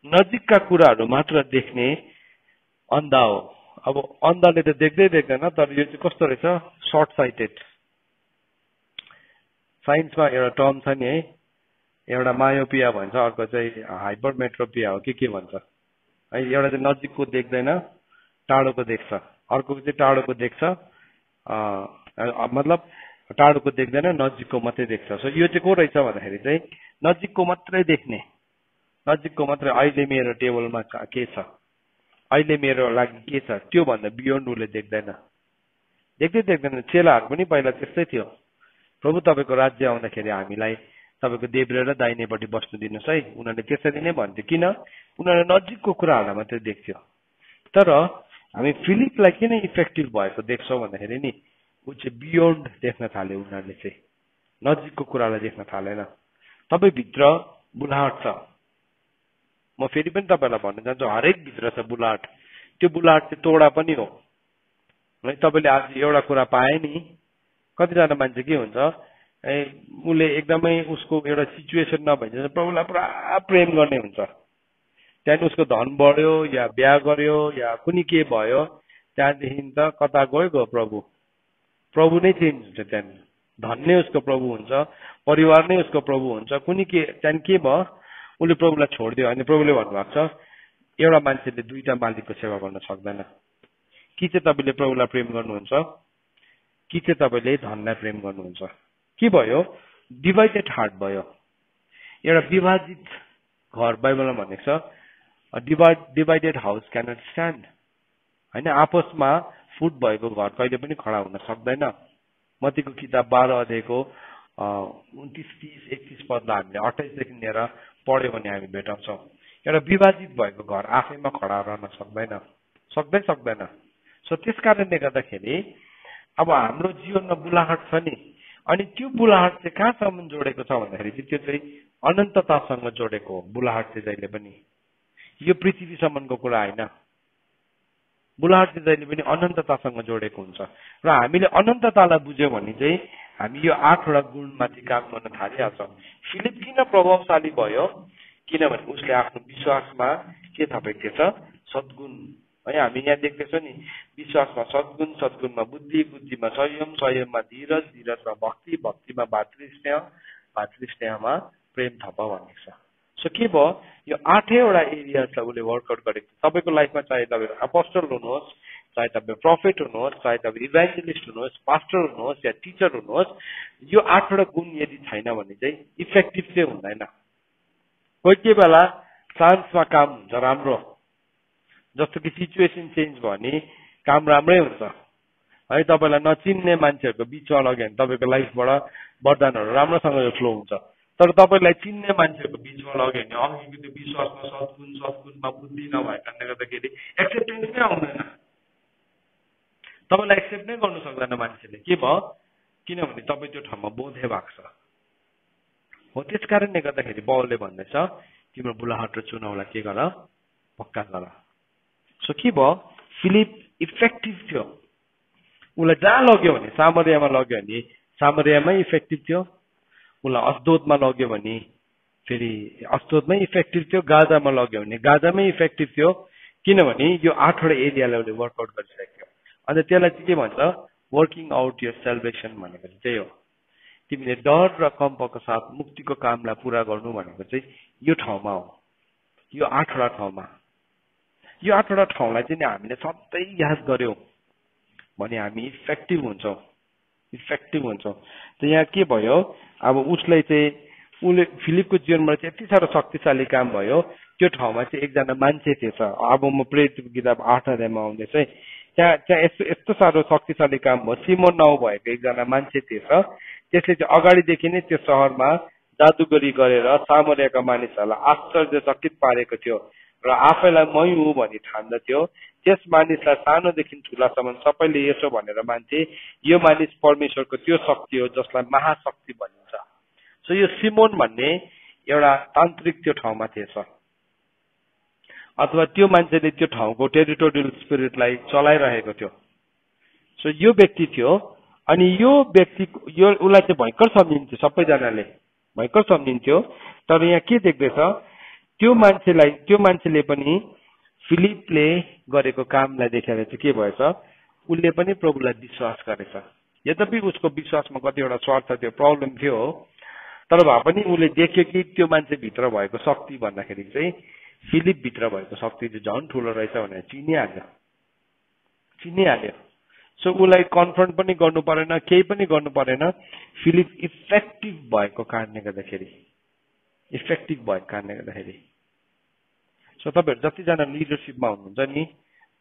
नजिकका कुराहरू मात्र देख्ने अन्धा हो। अब अन्धाले त देख्दै देख्दैन तर यो चाहिँ कस्तो रहेछ? सर्ट साइटेड साइन्समा एउटा टर्म छ नि है। एउटा मायोपिया भन्छ अर्को चाहिँ हाइपरमेट्रोपिया हो कि के भन्छ? है एउटा चाहिँ नजिकको देख्दैन टाढोको देख्छ। अर्को चाहिँ टाढोको देख्छ। मतलब टाढोको देख्दैन नजिकको मात्रै देख्छ। सो यो चाहिँ को रहेछ भन्दाखेरि चाहिँ नजिकको मात्रै देख्ने। नजिकको मात्रै अहिले मेरो टेबलमा के छ? अहिले मेरो लागि के छ? त्योभन्दा बियोन्ड उसले देख्दैन। देख्दै देख्दैन। चेलाहरू पनि पहिला त्यस्तै थियो। प्रभु तपाईँको राज्य आउँदाखेरि हामीलाई तपाईँको देब्रे र दाहिनेपट्टि बस्नु दिनुहोस् है। उनीहरूले त्यसरी नै भन्थ्यो। किन? उनीहरूले नजिकको कुराहरूलाई मात्रै देख्थ्यो। तर हामी फिलिपलाई किन इफेक्टिभ भएको देख्छौँ भन्दाखेरि नि ऊ चाहिँ बियोन्ड देख्न थाल्यो उनीहरूले चाहिँ। नजिकको कुरालाई देख्न थालेन। तपाईँभित्र बुलाहट छ। म फेरि पनि तपाईँलाई भन्न चाहन्छु हरेक भित्र छ बुलाहट त्यो बुलाहट चाहिँ तोडा पनि हो। है तपाईँले आज एउटा कुरा पाए नि कतिजना मान्छे के हुन्छ ए उसले एकदमै उसको एउटा सिचुएसन नभइन्छ प्रभुलाई पुरा प्रेम गर्ने हुन्छ। त्यहाँदेखि उसको धन बढ्यो या बिहा गर्यो या कुनै के भयो त्यहाँदेखि त कता गयो गयो प्रभु? प्रभु नै चेन्ज हुन्छ त्यहाँदेखि धन नै उसको प्रभु हुन्छ परिवार नै उसको प्रभु हुन्छ कुनै के त्यहाँदेखि के भयो? उसले प्रभुलाई छोडिदियो। अनि प्रभुले भन्नुभएको छ एउटा मान्छेले दुईटा मालिकको सेवा गर्न सक्दैन। कि चाहिँ तपाईँले प्रभुलाई प्रेम गर्नुहुन्छ? कि चाहिँ तपाईँले धनलाई प्रेम गर्नुहुन्छ? के भयो? डिभाइडेड हार्ट भयो। एउटा विभाजित घर बाइबलमा भनेको छ divide divided house cannot stand होइन आपसमा फुट भएको घर कहिले पनि खडा हुन सक्दैन। मतीको किताब बाह्र अध्यायको उन्तिस तिस एकतिस पदलाई हामीले अठाइसदेखि लिएर पढ्यो भने हामी भेटाउँछौँ एउटा विभाजित भएको घर आफैमा खडा रहन सक्दैन। सक्दै सक्दैन। सो त्यस कारणले गर्दाखेरि अब हाम्रो जीवनमा बुलाहट छ नि। अनि त्यो बुलाहट चाहिँ कहाँसम्म जोडेको छ भन्दाखेरि चाहिँ त्यो चाहिँ अनन्ततासँग जोडेको हो। बुलाहट चाहिँ जहिले पनि। यो पृथ्वीसम्मको कुरा होइन। बुलाहट जहिले पनि अनन्ततासँग जोडेको हुन्छ। र हामीले अनन्ततालाई बुझ्यौँ भने चाहिँ हामी यो आठवटा गुणमाथि काम गर्न थालिहाल्छौँ। फिलिप किन प्रभावशाली भयो? किनभने उसले आफ्नो विश्वासमा के थपेको थिएछ सद्गुण। है हामी यहाँ देख्दैछौँ नि विश्वासमा सद्गुण सद्गुणमा बुद्धि बुद्धिमा संयम संयममा धीरज धीरजमा भक्ति भक्तिमा भातृ स्नेह भातृ स्नेहमा प्रेम थप भनेको छ। सो के भयो? यो आठैवटा एरियाजलाई उसले वर्कआउट गरेको छ तपाईँको लाइफमा चाहे तपाईँ अपोस्टल हुनुहोस् चाहे तपाईँ प्रफिट हुनुहोस् चाहे तपाईँ इभान्जलिस्ट हुनुहोस् पास्टर हुनुहोस् या टिचर हुनुहोस् यो आठवटा गुण यदि छैन भने चाहिँ इफेक्टिभ चाहिँ हुँदैन। कोही कोही बेला चान्समा काम हुन्छ राम्रो। जस्तो कि सिचुएसन चेन्ज भयो भने काम राम्रै हुन्छ। है तपाईँलाई नचिन्ने मान्छेहरूको बिचमा लग्यो भने तपाईँको लाइफबाट वरदानहरू राम्रोसँग फ्लो हुन्छ। तर तपाईँलाई चिन्ने मान्छेहरूको बिचमा लग्यो भने अघिको त्यो विश्वासमा सद्गुण सद्गुणमा बुद्धि नभएको कारणले गर्दाखेरि एक्सेप्टेन्स नै आउँदैन। तपाईँलाई एक्सेप्ट नै गर्नु सक्दैन मान्छेले। के भयो? किनभने तपाईँ त्यो ठाउँमा बोधे भएको छ। हो त्यस कारणले गर्दाखेरि बाउले भन्दैछ तिम्रो बुलाहट र चुनाउलाई के गर? पक्का गर। सो के भयो? फिलिप इफेक्टिभ थियो। उसलाई जहाँ लग्यो भने सामरियामा लग्यो भने सामरियामै इफेक्टिभ थियो। उसलाई अस्दोदमा लग्यो भने फेरि अस्दोदमै इफेक्टिभ थियो गाजामा लग्यो भने गाजामै इफेक्टिभ थियो किनभने यो आठवटा एरियालाई उसले वर्कआउट गरिसकेको अन्त त्यसलाई चाहिँ के भन्छ? वर्किङ आउट यो सेलिब्रेसन भनेको चाहिँ हो। तिमीले डर र कम्पको साथ मुक्तिको कामलाई पुरा गर्नु भनेको चाहिँ यो ठाउँमा हो। यो आठवटा ठाउँमा। यो आठवटा ठाउँलाई चाहिँ हामीले सधैँ याद गऱ्यौँ भने हामी इफेक्टिभ हुन्छौँ। इफेक्टिभ हुन्छौँ। त यहाँ के भयो? अब उसलाई चाहिँ उसले फिलिपको जीवनबाट चाहिँ यति साह्रो शक्तिशाली काम भयो। त्यो ठाउँमा चाहिँ एकजना मान्छे थिएछ अब म प्रेरितको किताब आठ अध्यायमा आउँदैछ है। त्यहाँ त्यहाँ यस्तो यस्तो साह्रो शक्तिशाली काम भयो। सिमो नाउ भएको एकजना मान्छे थिएछ त्यसले चाहिँ अगाडिदेखि नै त्यो सहरमा जादुगरी गरेर सामर्यका मानिसहरूलाई आश्चर्यचकित पारेको थियो। र आफैलाई मै हुँ भनी ठान्दथ्यो। त्यस मानिसलाई सानोदेखि ठुलासम्म सबैले यसो भनेर मान्छे यो मानिस परमेश्वरको त्यो शक्ति हो जसलाई महाशक्ति भनिन्छ। सो यो सिमोन भन्ने एउटा तान्त्रिक त्यो ठाउँमा थिएछ। अथवा त्यो मान्छेले त्यो ठाउँको टेरिटोरियल स्पिरिटलाई चलाइरहेको थियो। सो यो व्यक्ति थियो अनि यो व्यक्ति यो उसलाई चाहिँ भयङ्कर सम्झिन्थ्यो सबैजनाले। भयङ्कर सम्झिन्थ्यो। तर यहाँ के देख्दैछ? त्यो मान्छेलाई त्यो मान्छेले पनि फिलिपले गरेको कामलाई देखेर चाहिँ के भएछ? उसले पनि प्रभुलाई विश्वास गरेछ। यद्यपि उसको विश्वासमा कतिवटा स्वार्थ थियो प्रब्लम थियो तर भए पनि उसले देख्यो कि त्यो मान्छे भित्र भएको शक्ति भन्दाखेरि चाहिँ फिलिप भित्र भएको शक्ति चाहिँ झन् ठुलो रहेछ भनेर चिनिहाल्यो। चिनिहाल्यो। सो उसलाई कन्फ्रन्ट पनि गर्नु परेन केही पनि गर्नु परेन। फिलिप इफेक्टिभ भएको कारणले गर्दाखेरि इफेक्टिभ भएको कारणले गर्दाखेरि सो तपाईँहरू जतिजना लिडरसिपमा हुनुहुन्छ नि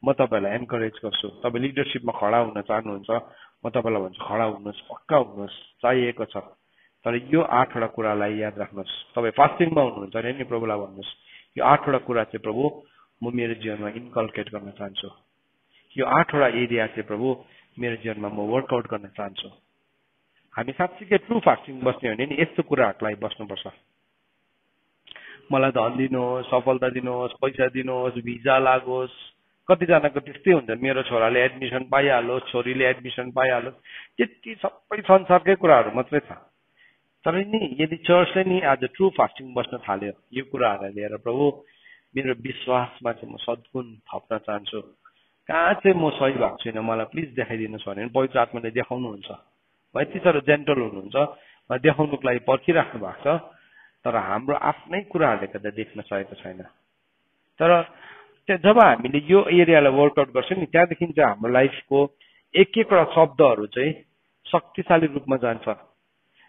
म तपाईँहरूलाई एन्करेज गर्छु। तपाईँ लिडरसिपमा खडा हुन चाहनुहुन्छ म तपाईँलाई भन्छु खडा हुनुहोस् पक्का हुनुहोस् चाहिएको छ। तर यो आठवटा कुरालाई याद राख्नुहोस्। तपाईँ फास्टिङमा हुनुहुन्छ अरे नि प्रभुलाई भन्नुहोस् यो आठवटा कुरा चाहिँ प्रभु म मेरो जीवनमा इन्कल्केट गर्न चाहन्छु। यो आठवटा एरिया चाहिँ प्रभु मेरो जीवनमा म वर्कआउट गर्न चाहन्छु। हामी साँच्चीकै ट्रु फास्टिङ बस्ने हो भने नि यस्तो कुराहरूलाई बस्नुपर्छ। मलाई धन दिनुहोस् सफलता दिनुहोस् पैसा दिनुहोस् भिजा लागोस्। कतिजनाको त्यस्तै हुन्छ। मेरो छोराले एडमिसन पाइहालोस् छोरीले एडमिसन पाइहालोस् त्यति सबै संसारकै कुराहरू मात्रै छ। तर नि यदि चर्चले नि आज ट्रु फास्टिङ बस्न थाल्यो यो कुराहरूलाई लिएर प्रभु मेरो विश्वासमा चाहिँ म सद्गुण थप्न चाहन्छु। कहाँ चाहिँ म सही भएको छुइनँ? मलाई प्लिज देखाइदिनुहोस् भने पवित्र आत्माले देखाउनुहुन्छ। यति साह्रो जेन्टल हुनुहुन्छ। देखाउनुको लागि पर्खिराख्नु भएको छ। तर हाम्रो आफ्नै कुराहरूले गर्दा देख्न सकेको छैन। तर जब हामीले यो एरियालाई वर्कआउट गर्छौँ नि त्यहाँदेखि चाहिँ हाम्रो लाइफको एक एकवटा शब्दहरू चाहिँ शक्तिशाली रूपमा जान्छ।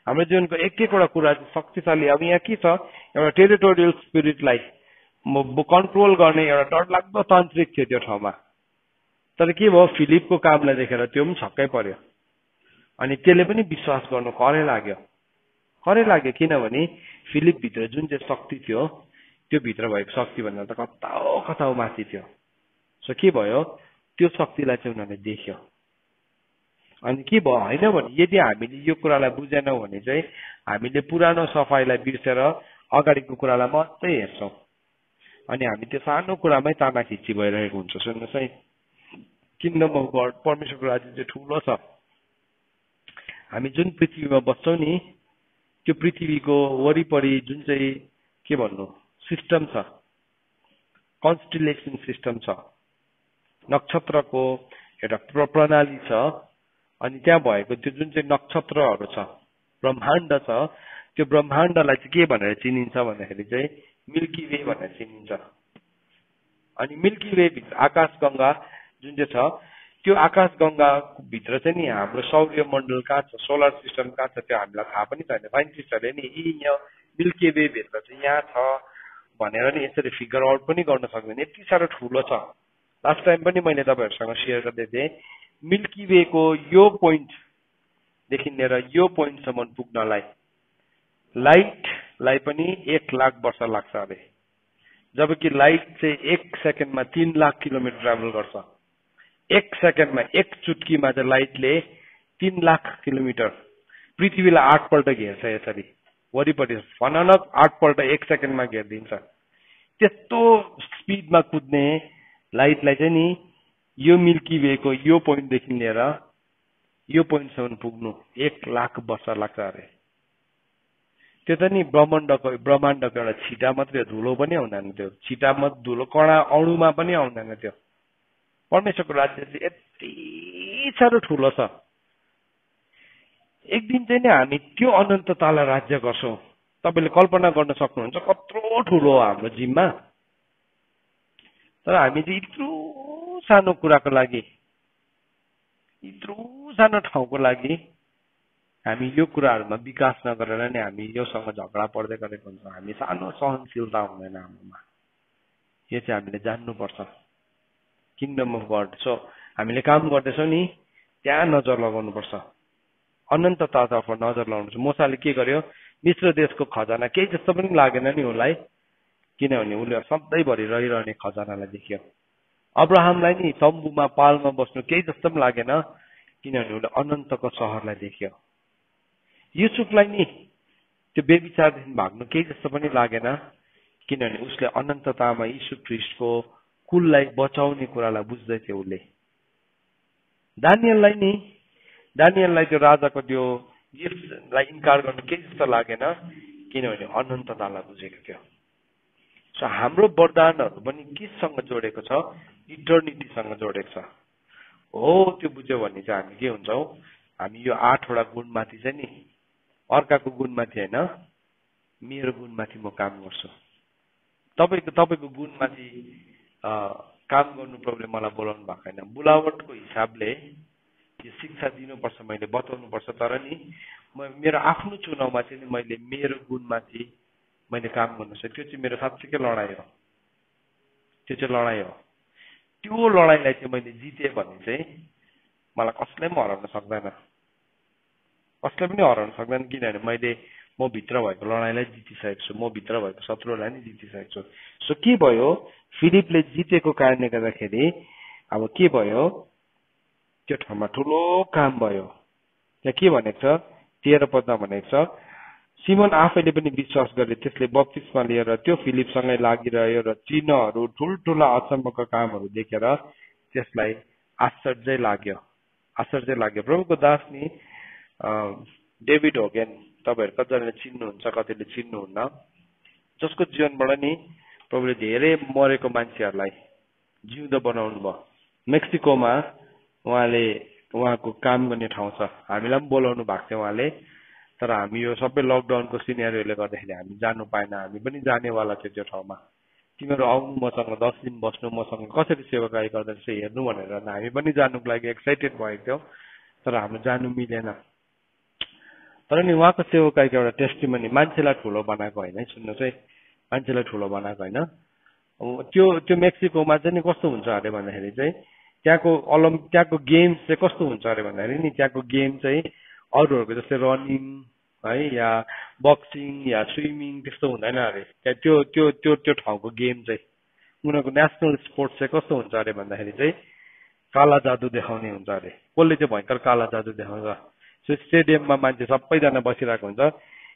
हाम्रो जीवनको एक एकवटा कुरा चाहिँ शक्तिशाली। अब यहाँ के छ? एउटा टेरिटोरियल स्पिरिटलाई कन्ट्रोल गर्ने एउटा डरलाग्दो तान्त्रिक थियो त्यो ठाउँमा। तर के भयो? फिलिपको कामलाई देखेर त्यो पनि छक्कै पर्यो। अनि त्यसले पनि विश्वास गर्नु करै लाग्यो। करै लाग्यो किनभने फिलिपभित्र जुन चाहिँ शक्ति थियो त्यो भित्र भएको शक्ति भन्दा त कता कता माथि थियो। सो के भयो? त्यो शक्तिलाई चाहिँ उनीहरूले देख्यो। अनि के भयो? होइन भने यदि हामीले यो कुरालाई बुझेनौँ भने चाहिँ हामीले पुरानो सफाइलाई बिर्सेर अगाडिको कुरालाई मात्रै हेर्छौँ। अनि हामी त्यो सानो कुरामै ताना खिची भइरहेको हुन्छ। सुन्नुहोस् है। किङ्डम अफ गड परमेश्वरको राज्य चाहिँ ठुलो छ? हामी जुन पृथ्वीमा बस्छौँ नि त्यो पृथ्वीको वरिपरि जुन चाहिँ के भन्नु सिस्टम छ कन्स्टिलेसन सिस्टम छ नक्षत्रको एउटा प्रणाली छ अनि त्यहाँ भएको त्यो जुन चाहिँ नक्षत्रहरू छ ब्रह्माण्ड छ त्यो ब्रह्माण्डलाई चाहिँ के भनेर चिनिन्छ भन्दाखेरि चाहिँ मिल्की वे भनेर चिनिन्छ। अनि मिल्की वे आकाश गङ्गा जुन चाहिँ छ त्यो आकाश गङ्गा भित्र चाहिँ नि हाम्रो सौर्य मण्डल कहाँ छ सोलर सिस्टम कहाँ छ त्यो हामीलाई थाहा पनि छैन। साइन्टिस्टहरूले नि यी यहाँ मिल्की वे भित्र चाहिँ यहाँ छ भनेर नि यसरी फिगर आउट पनि गर्न सक्दैन। यति साह्रो ठुलो छ। लास्ट टाइम पनि मैले तपाईँहरूसँग सेयर गर्दै थिएँ मिल्की वेको यो पोइन्टदेखि लिएर यो पोइन्टसम्म पुग्नलाई लाइटलाई पनि एक लाख वर्ष लाग्छ अरे। जबकि लाइट चाहिँ एक सेकेन्डमा तिन लाख किलोमिटर ट्राभल गर्छ। एक सेकेन्डमा एक चुटकीमा चाहिँ लाइटले तिन लाख किलोमिटर पृथ्वीलाई आठपल्ट घेर्छ यसरी। वरिपरि फनानक आठपल्ट एक सेकेन्डमा घेरिदिन्छ। त्यस्तो स्पिडमा कुद्ने लाइटलाई चाहिँ नि यो मिल्की वेको यो पोइन्टदेखि लिएर यो पोइन्टसम्म पुग्नु एक लाख वर्ष लाग्छ अरे। त्यो त नि ब्रह्माण्डको ब्रह्माण्डको एउटा छिटा मात्रै धुलो पनि आउँदैन त्यो। छिटा मात्र धुलो कडा अणुमा पनि आउँदैन त्यो। परमेश्वरको राज्य चाहिँ यति साह्रो ठुलो छ। एक दिन चाहिँ नि हामी त्यो अनन्ततालाई राज्य गर्छौँ। तपाईँले कल्पना गर्न सक्नुहुन्छ कत्रो ठुलो हो हाम्रो जिममा। तर हामी चाहिँ यत्रो सानो कुराको लागि यत्रो सानो ठाउँको लागि हामी यो कुराहरूमा विकास नगरेर नै हामी योसँग झगडा पर्दै गरेको हुन्छौँ। हामी सानो सहनशीलता हुँदैन हाम्रोमा। यो चाहिँ हामीले जान्नुपर्छ। किङडम अफ गड सो हामीले काम गर्दैछौँ नि त्यहाँ नजर लगाउनुपर्छ। अनन्ततातर्फ नजर लाउनु मोसाले के गर्यो? मिश्र देशको खजाना केही जस्तो पनि लागेन नि उसलाई किनभने उसले सधैँभरि रहिरहने खजानालाई देख्यो। अब्राहमलाई नि तम्बुमा पालमा बस्नु केही जस्तो पनि लागेन किनभने उसले अनन्तको सहरलाई देख्यो। युसुफलाई नि त्यो बेविचारदेखि भाग्नु केही जस्तो पनि लागेन किनभने उसले अनन्ततामा यीशु ख्रिस्टको कुललाई बचाउने कुरालाई बुझ्दै थियो उसले। दानियललाई नि दानियललाई त्यो राजाको त्यो गिफ्टलाई इन्कार गर्नु केही जस्तो लागेन किनभने अनन्ततालाई बुझेको थियो। सो हाम्रो वरदानहरू पनि केसँग जोडेको छ? इटर्निटीसँग जोडेको छ। हो त्यो बुझ्यो भने चाहिँ हामी के हुन्छौँ? हामी यो आठवटा गुणमाथि चाहिँ नि अर्काको गुणमाथि होइन मेरो गुणमाथि म काम गर्छु। तपाईँको तपाईँको गुणमाथि काम गर्नु प्रभुले मलाई बोलाउनु भएको छैन। बोलावटको हिसाबले यो शिक्षा दिनुपर्छ मैले बताउनुपर्छ तर नि म मेरो आफ्नो चुनावमा चाहिँ नि मैले मेरो गुणमाथि मैले काम गर्नु सक्छु त्यो चाहिँ मेरो साँच्चीकै लडाइँ हो। त्यो चाहिँ लडाइँ हो। त्यो लडाइँलाई चाहिँ मैले जितेँ भने चाहिँ मलाई कसैले पनि हराउन सक्दैन। कसले पनि हराउन सक्दैन किनभने मैले म भित्र भएको लडाइँलाई जितिसकेको छु म भित्र भएको शत्रुलाई नै जितिसकेको छु सो के भयो फिलिपले जितेको कारणले गर्दाखेरि अब के भयो त्यो ठाउँमा ठुलो काम भयो त्यहाँ के भनेको छ तेह्र पदमा भनेको छ सिमन आफैले पनि विश्वास गरे त्यसले बत्तिसमा लिएर त्यो फिलिपसँगै लागिरह्यो र चिन्हहरू ठुल्ठुला अचम्मका कामहरू देखेर त्यसलाई आश्चर्य लाग्यो आश्चर्य लाग्यो प्रभुको दास नि डेभिड होगेन तपाईँहरू कतिजनाले चिन्नुहुन्छ कतिले चिन्नुहुन्न जसको जीवनबाट नि प्रभुले धेरै मरेको मान्छेहरूलाई जिउँदो बनाउनु भयो मेक्सिकोमा उहाँले उहाँको काम गर्ने ठाउँ छ हामीलाई पनि बोलाउनु भएको थियो उहाँले तर हामी यो सबै लकडाउनको सिनियरहरूले गर्दाखेरि हामी जानु पाएन हामी पनि जानेवाला थियो त्यो ठाउँमा तिमीहरू आउनु मसँग दस दिन बस्नु मसँग कसरी सेवाकाई गर्दो रहेछ हेर्नु भनेर हामी पनि जानुको लागि एक्साइटेड भएको थियौँ तर हाम्रो जानु मिलेन तर नि उहाँको सेवाकाईको एउटा टेस्टिमनी मान्छेलाई ठुलो बनाएको होइन सुन्नु चाहिँ मान्छेलाई ठुलो बनाएको होइन। त्यो त्यो मेक्सिकोमा चाहिँ नि कस्तो हुन्छ अरे भन्दाखेरि चाहिँ त्यहाँको अलम त्यहाँको गेम्स चाहिँ कस्तो हुन्छ अरे भन्दाखेरि नि त्यहाँको गेम चाहिँ अरूहरूको जस्तै रनिङ है या बक्सिङ या स्विमिङ त्यस्तो हुँदैन अरे। त्यहाँ त्यो त्यो त्यो त्यो ठाउँको गेम चाहिँ उनीहरूको नेसनल स्पोर्ट्स चाहिँ कस्तो हुन्छ अरे भन्दाखेरि चाहिँ काला जादु देखाउने हुन्छ अरे। कसले चाहिँ भयङ्कर काला जादु देखाउँछ? स्टेडियममा मान्छे सबैजना बसिरहेको हुन्छ।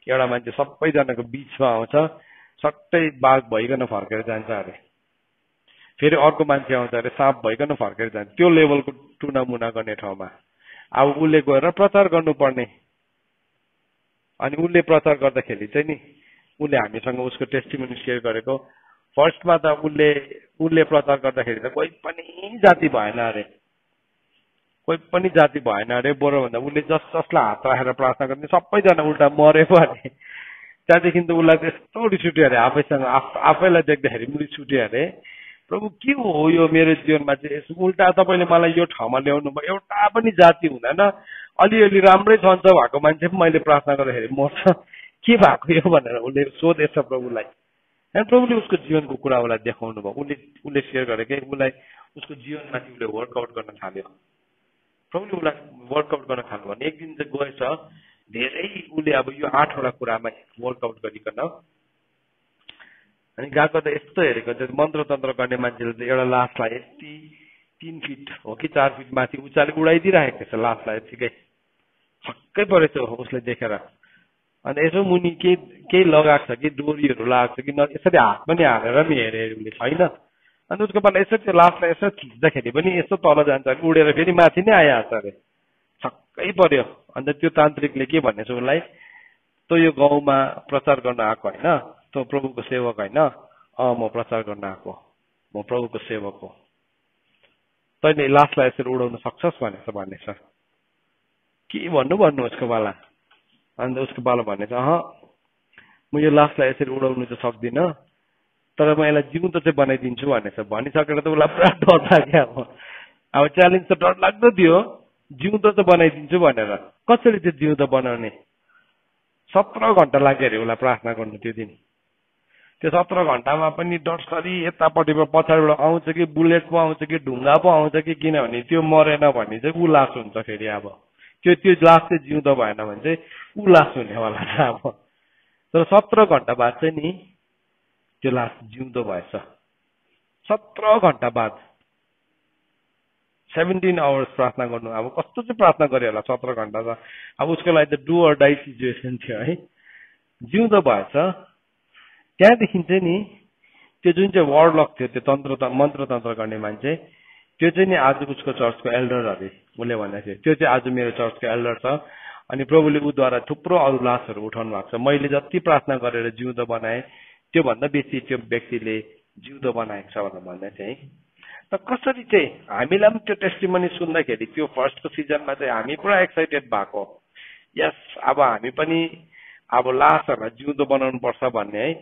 एउटा मान्छे सबैजनाको बिचमा आउँछ। सट्टै बाघ भइकन फर्केर जान्छ अरे। फेरि अर्को मान्छे आउँछ अरे साँप भइकन फर्केर जान्छ। त्यो लेभलको टुनामुना गर्ने ठाउँमा। अब उसले गएर प्रचार गर्नुपर्ने। अनि उसले प्रचार गर्दाखेरि चाहिँ नि उसले हामीसँग उसको टेस्टिमोनी सेयर गरेको। फर्स्टमा त उसले उसले प्रचार गर्दाखेरि त कोही पनि जाति भएन अरे। कोही पनि जाति भएन अरे बरोभन्दा उसले जस जसलाई हात राखेर प्रार्थना गर्ने सबैजना उल्टा मरेको अरे त्यहाँदेखि त उसलाई त्यस्तो रिस उठ्यो अरे आफैसँग आफैलाई देख्दाखेरि पनि रिस उठ्यो अरे। प्रभु के हो यो मेरो जीवनमा चाहिँ? उल्टा तपाईँले मलाई यो ठाउँमा ल्याउनु भयो। एउटा पनि जाति हुँदैन। अलिअलि राम्रै सन्च भएको मान्छे पनि मैले प्रार्थना गर्दाखेरि मर्छ। के भएको यो भनेर उसले सोधेछ प्रभुलाई। अनि प्रभुले उसको जीवनको कुरा उसलाई देखाउनु भयो उसले उसले सेयर गरेकै उसलाई उसको जीवनमाथि उसले वर्कआउट गर्न थाल्यो। प्रभुले उसलाई वर्कआउट गर्न थाल्नु भने एक दिन चाहिँ गएछ। धेरै उसले अब यो आठवटा कुरामा वर्कआउट गरिकन अनि गएको त यस्तो हेरेको चाहिँ मन्त्र तन्त्र गर्ने मान्छेले त एउटा लासलाई यति तिन फिट हो कि चार फिट माथि उचाले उडाइदिइराखेको छ लासलाई यतिकै। छक्कै परेछ उसले देखेर। अनि यसो मुनि केही केही लगाएको छ कि डोरीहरू लगाएको छ कि न यसरी हात पनि हालेर नि हेरे उसले छैन। अनि उसको पाला यसो त्यो लासलाई यसो खिच्दाखेरि पनि यसो तल जान्छ अरे उडेर फेरि माथि नै आइहाल्छ अरे। छक्कै पर्यो। अन्त त्यो तान्त्रिकले के भनेछ उसलाई? तँ यो गाउँमा प्रचार गर्न आएको होइन? तँ प्रभुको सेवक होइन? अँ म प्रचार गर्न आएको। म प्रभुको सेवक हो। तैँले लासलाई यसरी उडाउन सक्छस् भनेछ भन्नेछ। के भन्नु भन्नु उसको बाला अन्त उसको बाला भनेछ अह म यो लासलाई यसरी उडाउनु चाहिँ सक्दिनँ। तर म यसलाई जिउँदो चाहिँ बनाइदिन्छु भनेछ। भनिसकेर त उसलाई पुरा डर लाग्यो अब। अब च्यालेन्ज त डर लाग्दो थियो। जिउँदो चाहिँ बनाइदिन्छु भनेर। कसरी चाहिँ जिउँदो बनाउने? सत्र घन्टा लाग्यो अरे उसलाई प्रार्थना गर्नु त्यो दिन। त्यो सत्र घन्टामा पनि डरसरी यतापट्टि पछाडिबाट आउँछ कि बुलेट पो आउँछ कि ढुङ्गा पो आउँछ कि किनभने त्यो मरेन भने चाहिँ ऊ लास हुन्छ फेरि अब। त्यो त्यो लास चाहिँ जिउँदो भएन भने चाहिँ ऊ लास हुनेवाला अब। तर सत्र घन्टा बाद चाहिँ नि त्यो लास जिउँदो भएछ। सत्र घन्टा बाद सेभेन्टिन आवर्स प्रार्थना गर्नु। अब कस्तो चाहिँ प्रार्थना गऱ्यो होला सत्र घन्टा त? अब उसको लागि त डु अर डाई सिचुएसन थियो है। जिउँदो भएछ। त्यहाँदेखि चाहिँ नि त्यो जुन चाहिँ वर्ड लक थियो त्यो तन्त्र मन्त्र तन्त्र गर्ने मान्छे त्यो चाहिँ नि आज उसको चर्चको एल्डर अरे उसले भनेको थियो त्यो चाहिँ आज मेरो चर्चको एल्डर छ। अनि प्रभुले ऊद्वारा थुप्रो अरू लासहरू उठाउनु भएको छ। मैले जति प्रार्थना गरेर जिउँदो बनाएँ त्योभन्दा बेसी त्यो व्यक्तिले जिउँदो बनाएको छ भनेर भन्दै थिएँ है। त कसरी चाहिँ हामीलाई पनि त्यो टेस्टिमनी सुन्दाखेरि त्यो फर्स्टको सिजनमा चाहिँ हामी पुरा एक्साइटेड भएको। यस अब हामी पनि अब लासहरूलाई जिउँदो बनाउनु पर्छ भन्ने है।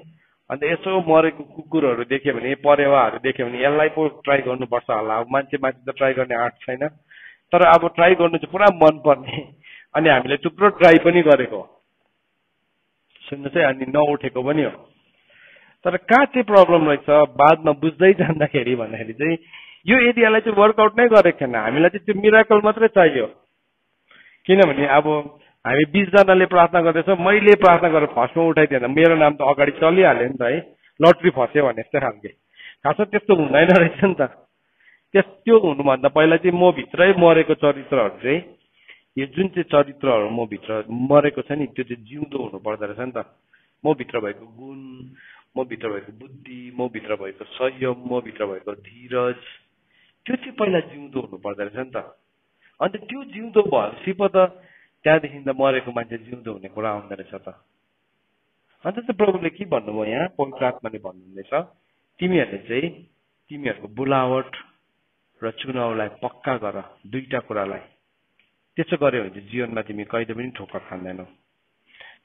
अन्त यसो मरेको कुकुरहरू देख्यो भने परेवाहरू देख्यो भने यसलाई पो ट्राई गर्नुपर्छ होला। अब मान्छे मान्छे त ट्राई गर्ने आँट छैन। तर अब ट्राई गर्नु चाहिँ पुरा मनपर्ने अनि हामीले थुप्रो ट्राई पनि गरेको। सुन्नु चाहिँ अनि नउठेको पनि हो। तर कहाँ चाहिँ प्रब्लम रहेछ? बादमा बुझ्दै जाँदाखेरि भन्दाखेरि चाहिँ यो एरियालाई चाहिँ वर्कआउट नै गरेको थिएन। हामीलाई चाहिँ त्यो मिराकल मात्रै चाहियो। किनभने अब हामी बिसजनाले प्रार्थना गर्दैछौँ मैले प्रार्थना गरेर फर्स्टमा उठाइदिएन। मेरो नाम त अगाडि चलिहाल्यो नि त है। लट्री फस्यो भने जस्तै खालके। खास त्यस्तो हुँदैन रहेछ नि त। त्यस त्यो हुनुभन्दा पहिला चाहिँ म भित्रै मरेको चरित्रहरू चाहिँ यो जुन चाहिँ चरित्रहरू म भित्र मरेको छ नि त्यो चाहिँ जिउँदो हुनु पर्दो रहेछ नि त। म भित्र भएको गुण म भित्र भएको बुद्धि म भित्र भएको संयम म भित्र भएको धीरज त्यो चाहिँ पहिला जिउँदो हुनु पर्दो रहेछ नि त। अन्त त्यो जिउँदो भएपछि पो त त्यहाँदेखि त मरेको मान्छे जिउँदो हुने कुरा आउँदो रहेछ त। अन्त चाहिँ प्रभुले के भन्नुभयो यहाँ? पवित्र आत्माले भन्नुहुँदैछ तिमीहरूले चाहिँ तिमीहरूको बुलावट र चुनावलाई पक्का गर दुईटा कुरालाई। त्यसो गर्यो भने चाहिँ जीवनमा तिमी कहिले पनि ठोक्कर खाँदैनौ।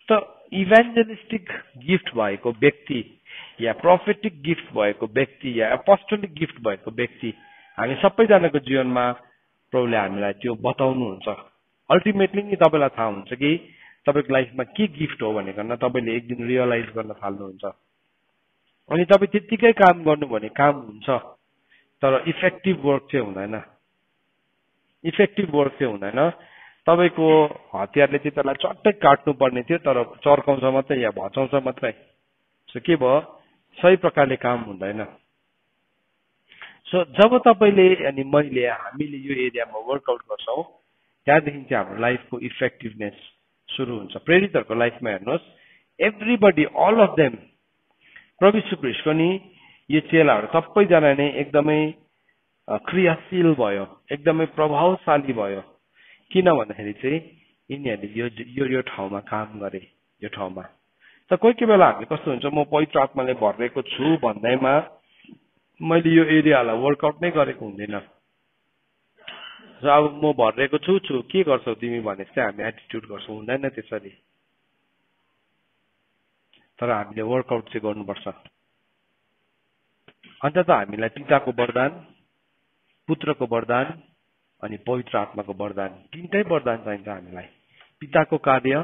त इभान्जलिस्टिक गिफ्ट भएको व्यक्ति या प्रोफेटिक गिफ्ट भएको व्यक्ति या एपोस्टोलिक गिफ्ट भएको व्यक्ति हामी सबैजनाको जीवनमा प्रभुले हामीलाई त्यो बताउनुहुन्छ। अल्टिमेटली नि तपाईँलाई थाहा हुन्छ कि तपाईँको लाइफमा के गिफ्ट हो भनेर तपाईँले एक दिन रियलाइज गर्न थाल्नुहुन्छ। अनि तपाईँ त्यत्तिकै काम गर्नु भने काम हुन्छ तर इफेक्टिभ वर्क चाहिँ हुँदैन। इफेक्टिभ वर्क चाहिँ हुँदैन। तपाईँको हतियारले चाहिँ त्यसलाई चट्टै काट्नु पर्ने थियो तर चर्काउँछ मात्रै या भचाउँछ मात्रै। सो के भयो? सही प्रकारले काम हुँदैन। सो जब तपाईँले अनि मैले हामीले यो एरियामा वर्कआउट गर्छौँ त्यहाँदेखि चाहिँ हाम्रो लाइफको इफेक्टिभनेस सुरु हुन्छ। प्रेरितहरूको लाइफमा हेर्नुहोस् एभ्रीबडी अल अफ देम प्रभु सुक्रिस्टको नि यो चेलाहरू सबैजना नै एकदमै क्रियाशील भयो एकदमै प्रभावशाली भयो। किन भन्दाखेरि चाहिँ यिनीहरूले यो यो यो ठाउँमा काम गरे यो ठाउँमा। त कोही कोही बेला हामीले कस्तो हुन्छ म पवित्र आत्माले भरिएको छु भन्दैमा मैले यो एरियालाई वर्कआउट नै गरेको हुँदैन। र अब म भरिएको छु छु के गर्छौ तिमी भने चाहिँ हामी एटिट्युड गर्छौँ हुँदैन त्यसरी। तर हामीले वर्कआउट चाहिँ गर्नुपर्छ। अन्त त हामीलाई पिताको वरदान पुत्रको वरदान अनि पवित्र आत्माको वरदान तिनटै वरदान चाहिन्छ हामीलाई। पिताको कार्य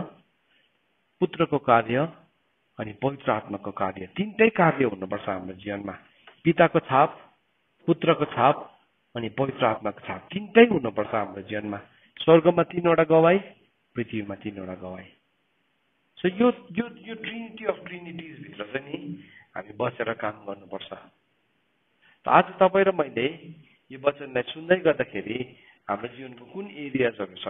पुत्रको कार्य अनि पवित्र आत्माको कार्य। तिनटै कार्य हुनुपर्छ हाम्रो जीवनमा। पिताको छाप पुत्रको छाप अनि पवित्र आत्माको छाप। तिनटै हुनुपर्छ हाम्रो जीवनमा। स्वर्गमा तिनवटा गवाई पृथ्वीमा तिनवटा गवाई। सो यो यो यो ट्रिनिटी अफ ट्रिनिटिजभित्र चाहिँ नि हामी बसेर काम गर्नुपर्छ। आज तपाईँ र मैले यो वचनलाई सुन्दै गर्दाखेरि हाम्रो जीवनको कुन एरियाजहरू छ?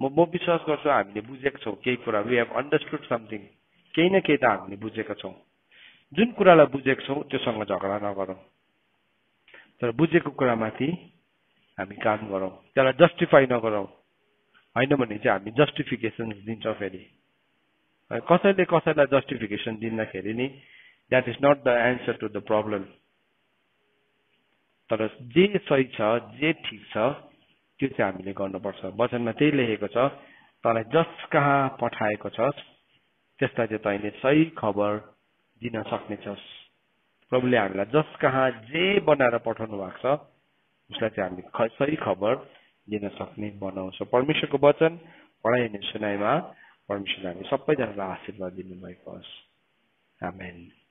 म म विश्वास गर्छु हामीले बुझेको छौँ केही कुरा। वी हेभ अन्डरस्टुड समथिङ केही न केही त हामीले बुझेका छौँ। जुन कुरालाई बुझेको छौँ त्योसँग झगडा नगरौँ। तर बुझेको कुरामाथि हामी काम गरौँ। त्यसलाई जस्टिफाई नगरौँ। होइन भने चाहिँ हामी जस्टिफिकेसन दिन्छौँ फेरि। कसैले कसैलाई जस्टिफिकेसन दिँदाखेरि नि that is not the answer to the problem तर जे सही छ जे ठिक छ त्यो चाहिँ हामीले गर्नुपर्छ। वचनमा त्यही लेखेको छ तँलाई जस कहाँ पठाएको छस् त्यसलाई चाहिँ तैँले सही खबर दिन सक्नेछस्। प्रभुले हामीलाई जस कहाँ जे बनाएर पठाउनु भएको छ उसलाई चाहिँ हामी सही खबर दिन सक्ने बनाउँछ। परमेश्वरको वचन पढाइ अनि सुनाइमा परमेश्वरले हामी सबैजनालाई आशीर्वाद दिनुभएको होस्। आमेन।